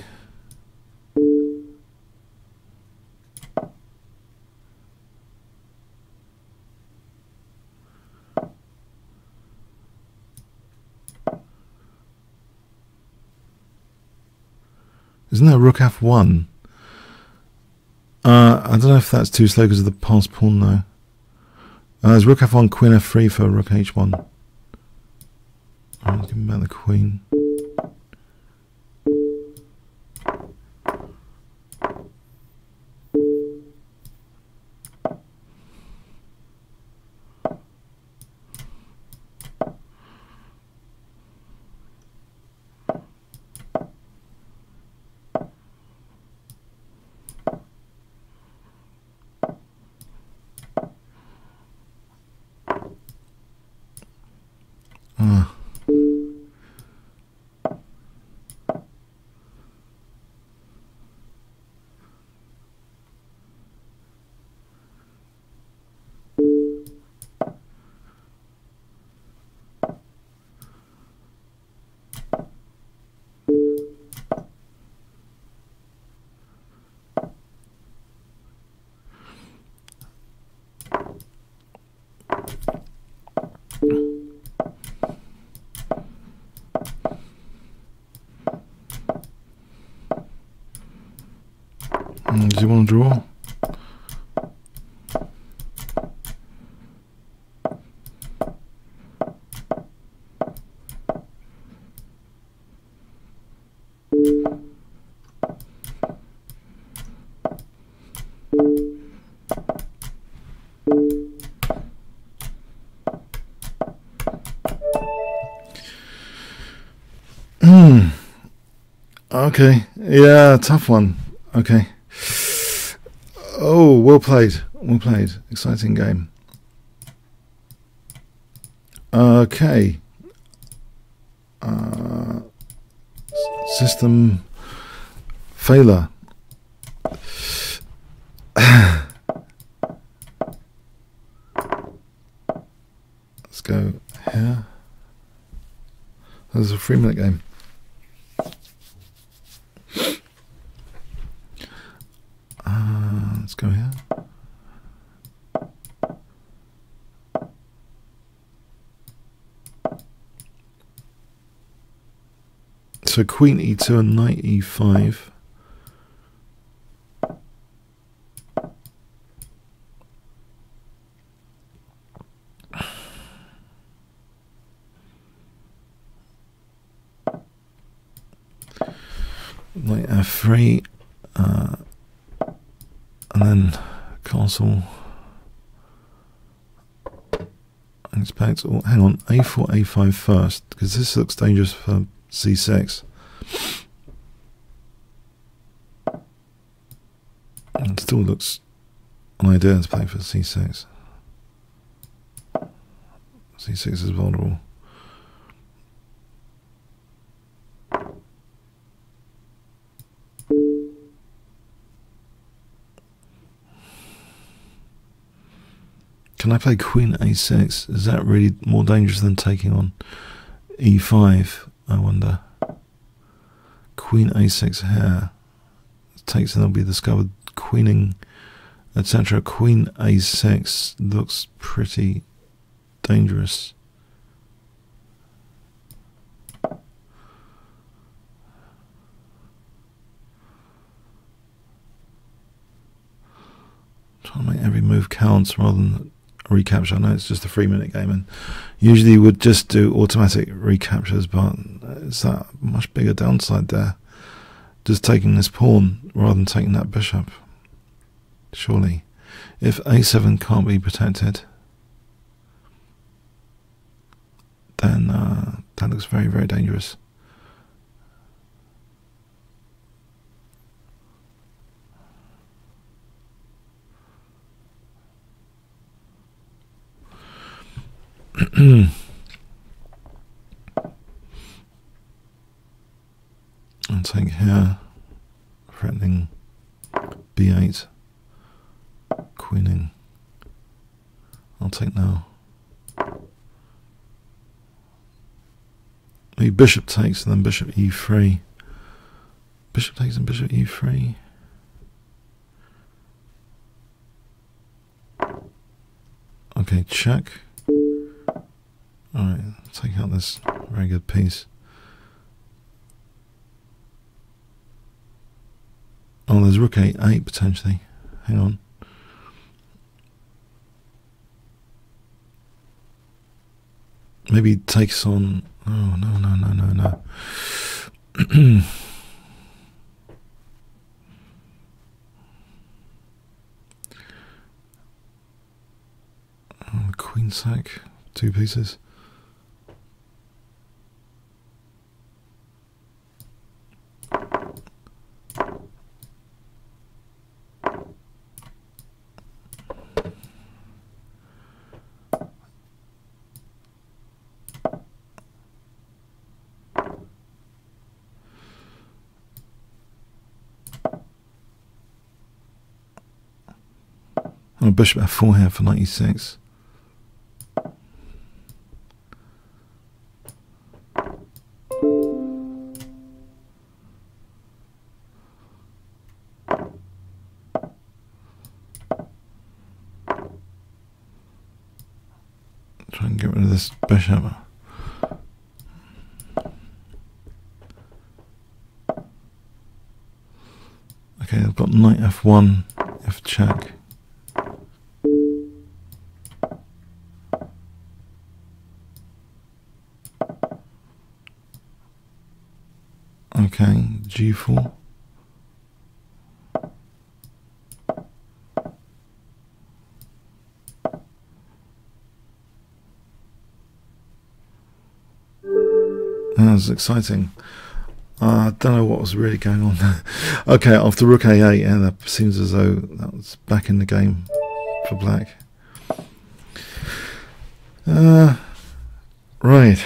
Isn't that rook f1? Uh, I don't know if that's too slow because of the pass pawn though. Uh, there's rook f1, queen f3 for rook h1. Alright, give me back the queen. Draw? Hmm. Okay. Yeah, tough one. Okay. Oh, well played. Well played. Exciting game. Okay. Uh, system failure. Let's go here. There's a three minute game. Uh, let's go here. So queen e2 and knight e5. Knight f3. Uh, and then castle. Inspect. Oh, hang on, a4, a5 first, because this looks dangerous for c6. It still looks an idea to play for c6. c6 is vulnerable. Can I play Queen a6? Is that really more dangerous than taking on e5? I wonder. Queen a6 here takes and they'll be discovered. Queening, etc. Queen a6 looks pretty dangerous. Trying to make every move counts rather than recapture. I know it's just a three minute game, and usually would just do automatic recaptures, but it's that much bigger downside there. Just taking this pawn rather than taking that bishop. Surely, if a7 can't be protected, then uh, that looks very, very dangerous. and take here, threatening b8, queening. I'll take now. Maybe bishop takes and then bishop e3. Bishop takes and bishop e3. Okay, check. Alright, take out this very good piece. Oh, there's rook a8 potentially. Hang on. Maybe takes on. Oh, no, no, no, no, no. oh, queen sack, two pieces. Bishop f4 here for 96. Try and get rid of this bishop. Okay, I've got knight f1, f check. Okay, g4. That was exciting. I don't know what was really going on okay, after rook a8, yeah, that seems as though that was back in the game for black. Uh, right.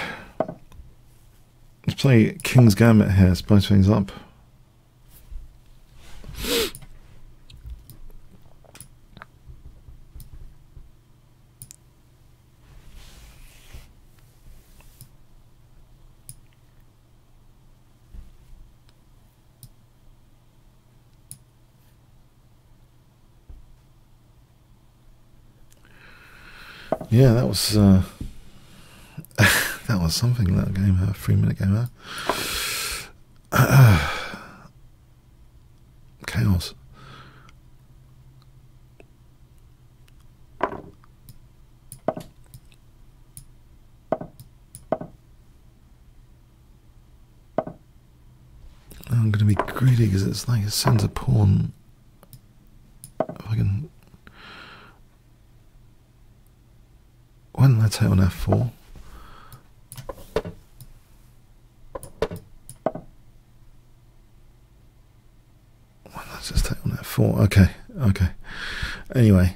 Let's play King's Gambit here, spice things up. Yeah, that was uh, that was something. That game, a three minute game. Uh, chaos. I'm going to be greedy because it's like a centre pawn. If I can when let's on f4 well, let's just take f4 okay okay. Anyway.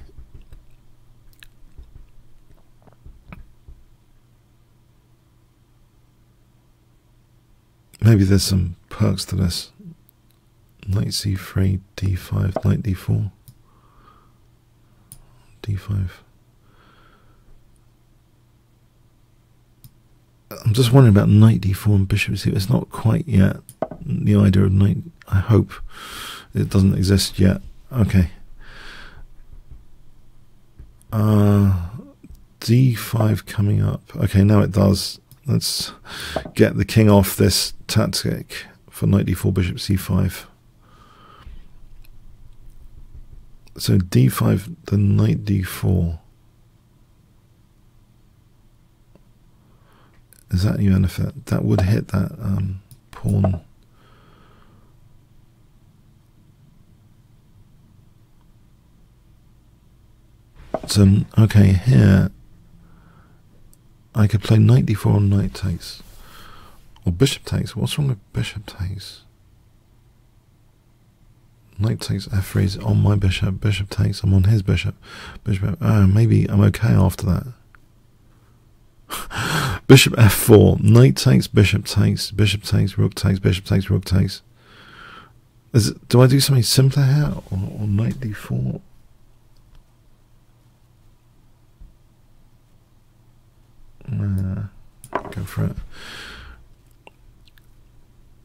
Maybe there's some perks to this. Knight c3 d5 knight d4 d5 I'm just wondering about knight d4 and bishop. C. It's not quite yet the idea of knight. I hope it doesn't exist yet. Okay. Uh, d5 coming up. Okay, now it does. Let's get the king off this tactic for knight d4, bishop c5. So d5, the knight d4. Is that you benefit? That would hit that um, pawn. So, okay, here I could play knight d4 on knight takes. Or bishop takes. What's wrong with bishop takes? Knight takes f3 is on my bishop. Bishop takes. I'm on his bishop. Bishop. Oh, maybe I'm okay after that. bishop f4, knight takes, bishop takes, bishop takes, rook takes, bishop takes, rook takes. Is it, do I do something simpler here, or, or knight d4? Uh, go for it.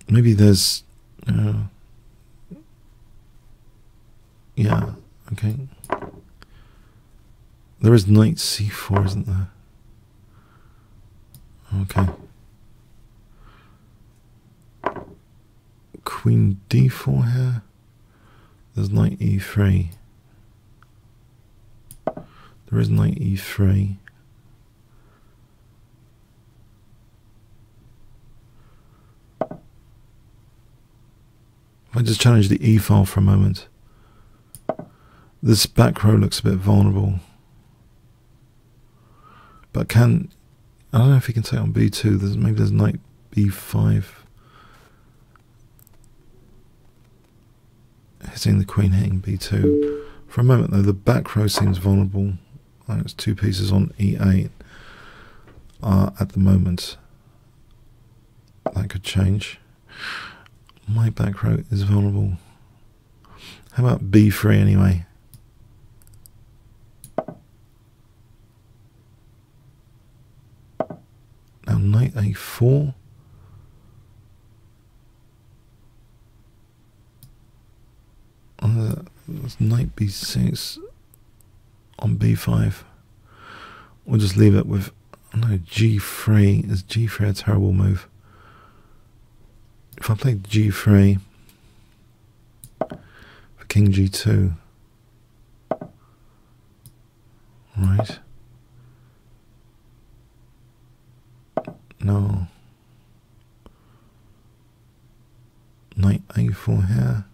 Maybe there's. Uh, yeah, okay. There is knight c4, isn't there? Okay. Queen d4 here. There's knight e3. There is knight e3. I just challenge the e file for a moment. This back row looks a bit vulnerable. But can I don't know if he can take on b2. There's maybe there's knight b5. Hitting the queen, hitting b2. For a moment though, the back row seems vulnerable. Like it's two pieces on e8 uh, at the moment. That could change. My back row is vulnerable. How about b3 anyway? Now knight a4. Uh, knight b6 on b5. We'll just leave it with no g3. Is g3 a terrible move? If I play g3, for king g2. Right. No. Knight a4 here.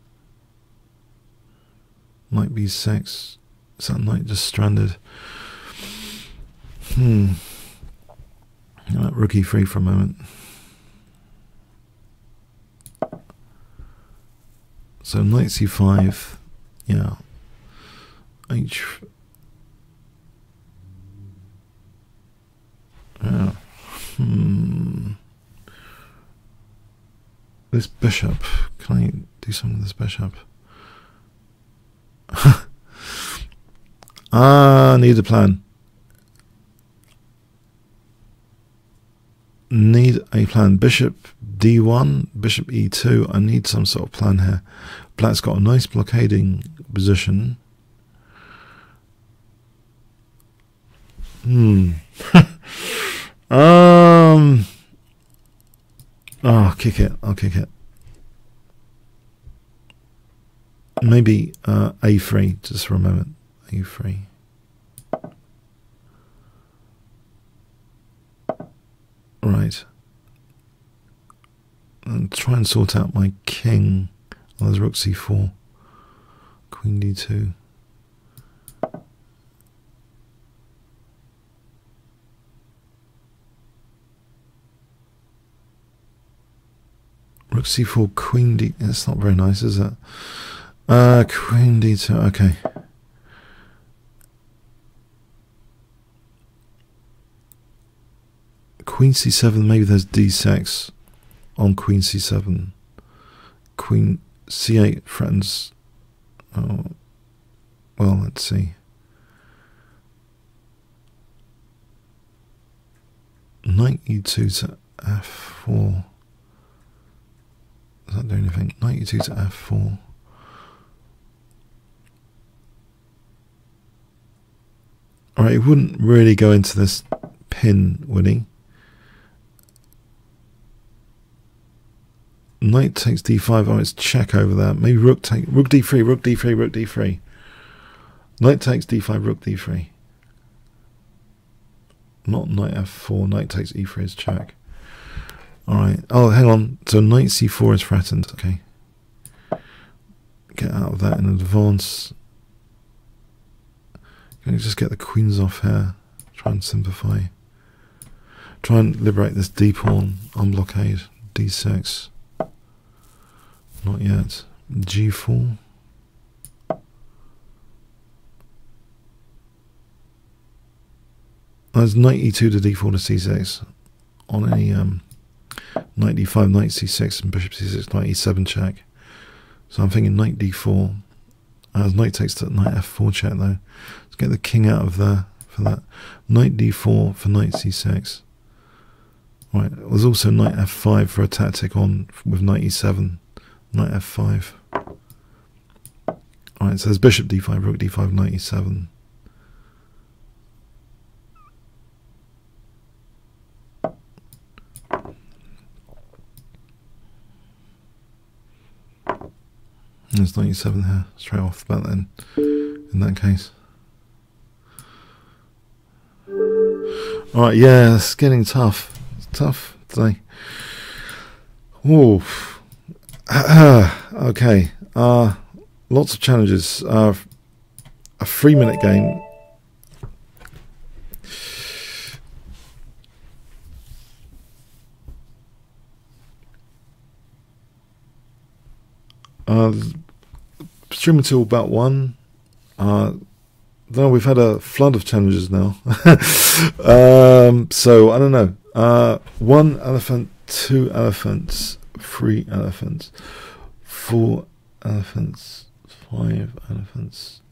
Knight b6. Is that knight just stranded? Hmm. Let rook e3 for a moment. So knight c5, yeah. H. Yeah. Hmm. This bishop. Can I do something with this bishop? ah, need a plan. Need a plan. Bishop d1, bishop e2. I need some sort of plan here. Black's got a nice blockading position. Hmm. um. Oh, kick it. I'll kick it. Maybe uh, A3, just for a moment. A3. Right. And try and sort out my king. Oh, there's rook c4. Queen d2. Rook c4, queen d. That's not very nice, is it? Uh, queen d2. Okay. Queen c7. Maybe there's d6 on queen c7. Queen c8 threatens. Well, let's see. Knight e2 to f4. Does that do anything? Knight e2 to f4. Alright, he wouldn't really go into this pin, would he? Knight takes d5. Oh, it's check over there. Maybe rook take rook d3, rook d3, rook d3. Knight takes d5, rook d3. Not knight f4. Knight takes e3 is check. All right. Oh, hang on. So knight c4 is threatened. Okay. Get out of that in advance. Can you just get the queens off here? Try and simplify. Try and liberate this d pawn on blockade. d6. Not yet. G4. There's knight e2 to d4 to c6 on a um, knight d5, knight c6, and bishop c6, knight e7 check. So I'm thinking knight d4. As knight takes to knight f4 check though. Let's get the king out of there for that. Knight d4 for knight c6. Right, there's also knight f5 for a tactic on with knight e7 knight f5. Alright, so there's bishop d5, rook d5, knight e7. There's 97 here, straight off bat then, in that case. Alright, yeah, it's getting tough. It's tough today. Oof. okay. Uh, lots of challenges. Uh, a three minute game. Uh, stream until about one. Uh, no, we've had a flood of challenges now. um, so I don't know. Uh, one elephant, two elephants, three elephants, four elephants, five elephants,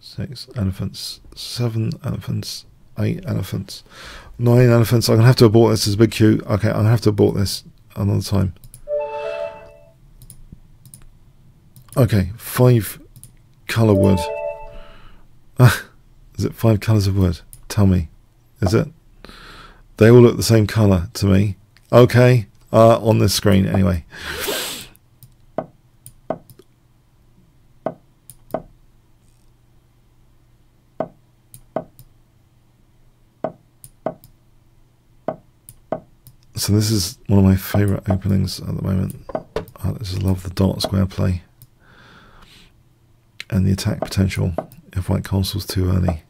six elephants, seven elephants, eight elephants, nine elephants. I'm gonna have to abort this. It's a big queue. Okay, I'm gonna have to abort this another time. Okay, five color wood. Ah, is it five colors of wood? Tell me, is it? They all look the same color to me. Okay, uh, on the screen anyway. So this is one of my favourite openings at the moment. I just love the dark square play and the attack potential if white consoles too early.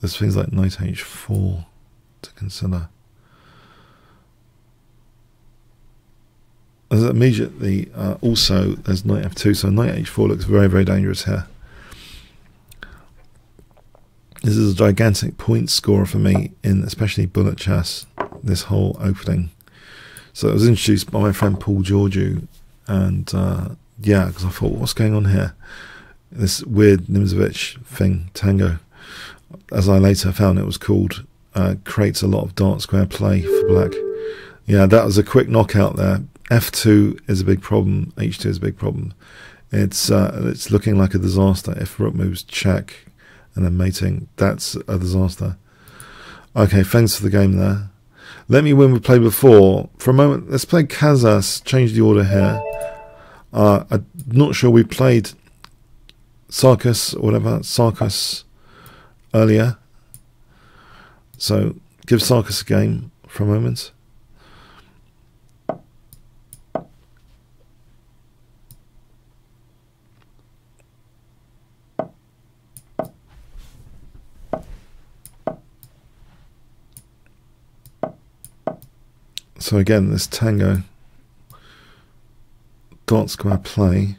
There's things like knight h4 to consider. Immediately uh, also there's knight f2, so knight h4 looks very very dangerous here. This is a gigantic point scorer for me in especially bullet chess. This whole opening. So it was introduced by my friend Paul Georgiou, and uh, yeah, because I thought, what's going on here? This weird Nimzowitsch thing, tango. As I later found, it was called. Uh, creates a lot of dark square play for black. Yeah, that was a quick knockout there. F2 is a big problem. H2 is a big problem. It's uh, it's looking like a disaster. If rook moves check and then mating, that's a disaster. Okay, thanks for the game there. Let me win we played before. For a moment, let's play Kazas. Change the order here. Uh, I'm not sure we played Sarkis or whatever, Sarkis earlier. So give Sarkis a game for a moment. So again, this tango dark square play.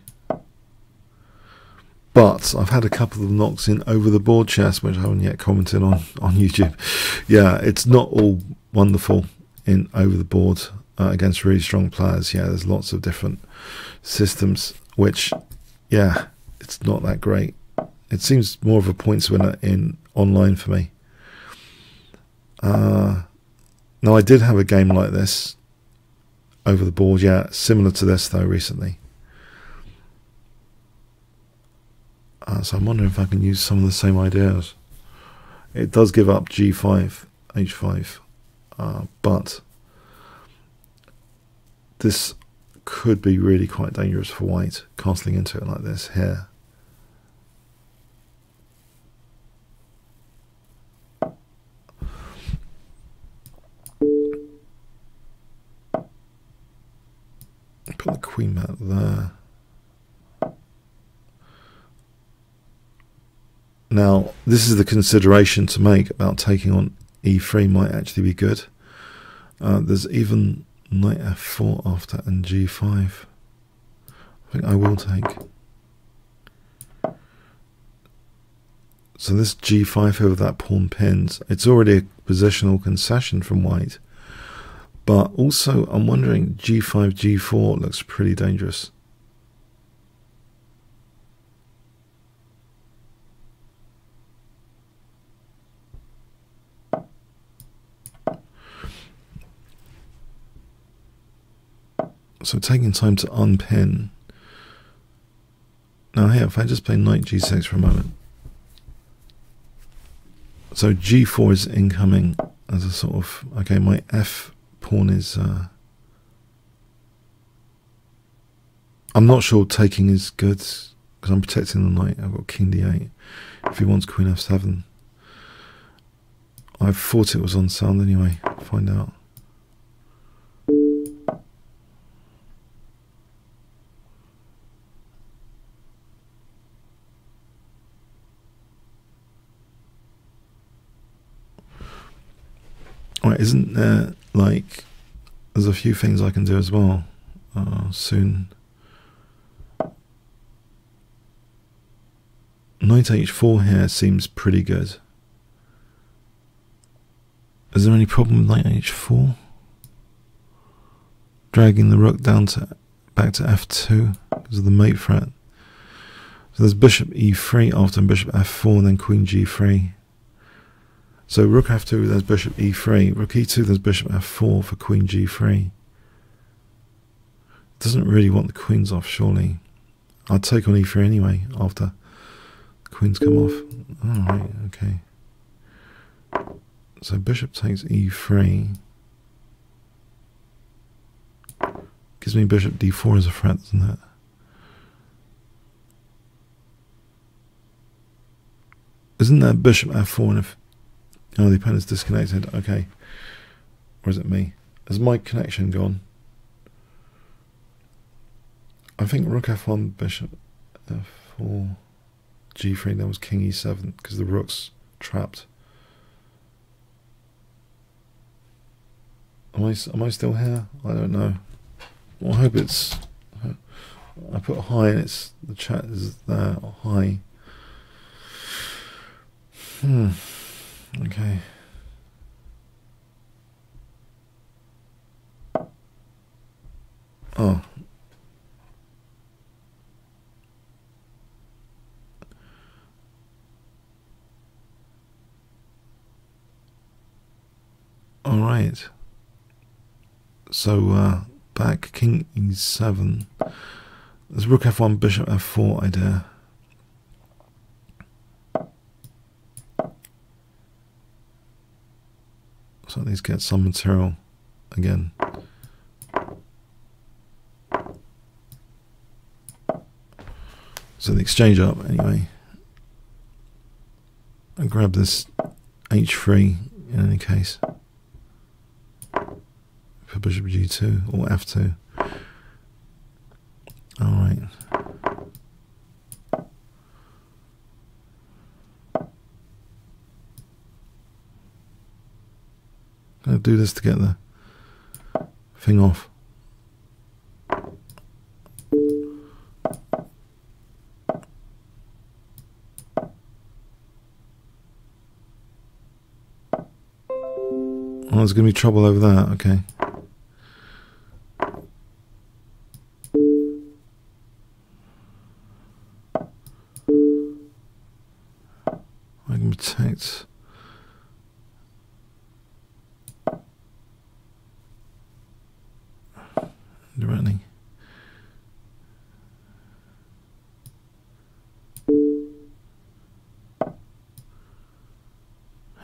But I've had a couple of knocks in over the board chess, which I haven't yet commented on on YouTube. Yeah, it's not all wonderful in over the board uh, against really strong players. Yeah, there's lots of different systems, which, yeah, it's not that great. It seems more of a points winner in online for me. Uh, now, I did have a game like this over the board, yeah, similar to this though recently. Uh, so I'm wondering if I can use some of the same ideas. It does give up g5, h5, uh, but this could be really quite dangerous for white, castling into it like this here. Put the queen mat there. Now, this is the consideration to make about taking on e3 might actually be good. Uh, there's even knight f4 after and g5. I think I will take. So this g5 over that pawn pins, it's already a positional concession from white. But also, I'm wondering g5, g4 looks pretty dangerous. So taking time to unpin. Now here, if I just play knight g6 for a moment. So g4 is incoming as a sort of, okay, my f pawn is. Uh, I'm not sure taking is good because I'm protecting the knight. I've got king d8. If he wants queen f7, I thought it was on sound anyway. Find out. Right, isn't there like there's a few things I can do as well uh, soon. Knight h4 here seems pretty good. Is there any problem with knight h4? Dragging the rook down to back to f2 because of the mate threat. So there's bishop e3 after bishop f4 and then queen g3. So rook f2, there's bishop e3. Rook e2, there's bishop f4 for queen g3. Doesn't really want the queens off, surely. I'd take on e3 anyway after the queens come off. Alright, okay. So bishop takes e3. Gives me bishop d4 as a threat, doesn't it? Isn't that bishop f4 and if Oh, the opponent's disconnected. Okay. Or is it me? Has my connection gone? I think rook f1, bishop f4, g3, that was king e7 because the rook's trapped. Am I, am I still here? I don't know. Well, I hope it's... I put hi and it's the chat is there hi. Hmm. Okay. Oh. All right. So uh, back king e7. There's rook f1, bishop f4 idea. So these get some material again. So the exchange up anyway. I grab this h3 in any case for bishop g2 or f2. All Gonna do this to get the thing off. Oh, there's going to be trouble over that. Okay. I protect. Directly.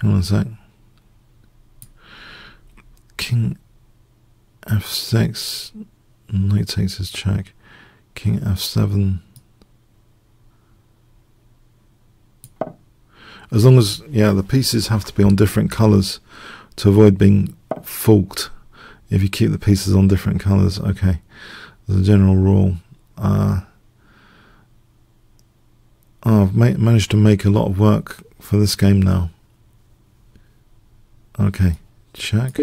Hang on a sec. King f6, knight takes his check. King f7. As long as, yeah, the pieces have to be on different colours to avoid being forked. If you keep the pieces on different colours, okay. A general rule. Uh, I've ma managed to make a lot of work for this game now. Okay, check.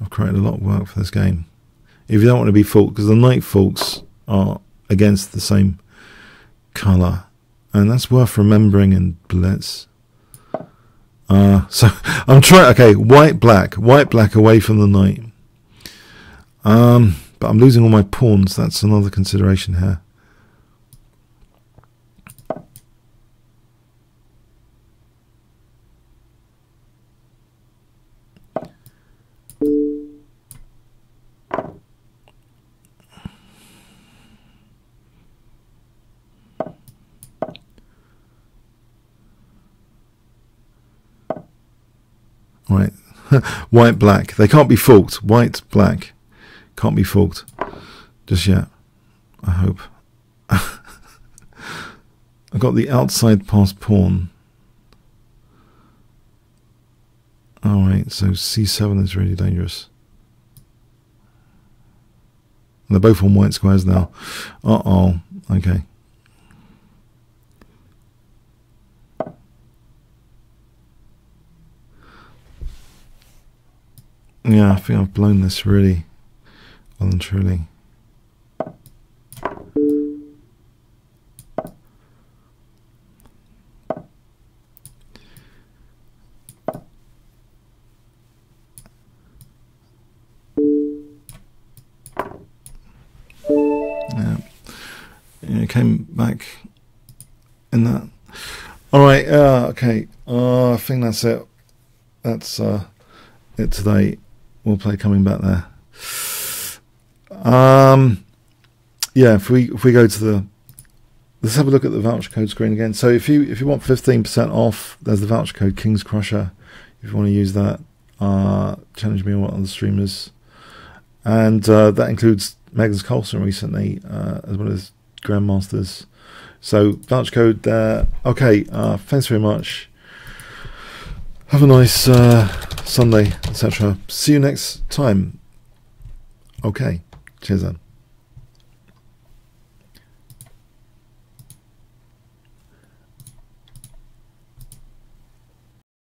I've created a lot of work for this game. If you don't want to be forked, because the knight forks are against the same colour, and that's worth remembering in Blitz. Uh, so I'm trying. Okay, white black, white black away from the knight. Um, but I'm losing all my pawns. That's another consideration here. Right. White, black. They can't be forked. White, black. Can't be forked. Just yet. I hope. I've got the outside pass pawn. Alright, so c7 is really dangerous. They're both on white squares now. Uh-oh. Okay. Yeah, I think I've blown this really well and truly. Yeah, it came back in that. All right, uh, okay. Uh, I think that's it. That's uh, it today we'll play coming back there. Um, yeah, if we if we go to the let's have a look at the voucher code screen again. So if you if you want fifteen percent off, there's the voucher code Kingscrusher. If you want to use that, uh, challenge me on what other streamers, and uh, that includes Magnus Carlsen recently, uh, as well as Grandmasters. So voucher code. Uh, okay. Uh, thanks very much. Have a nice uh, Sunday, etc. See you next time. Okay. Cheers then.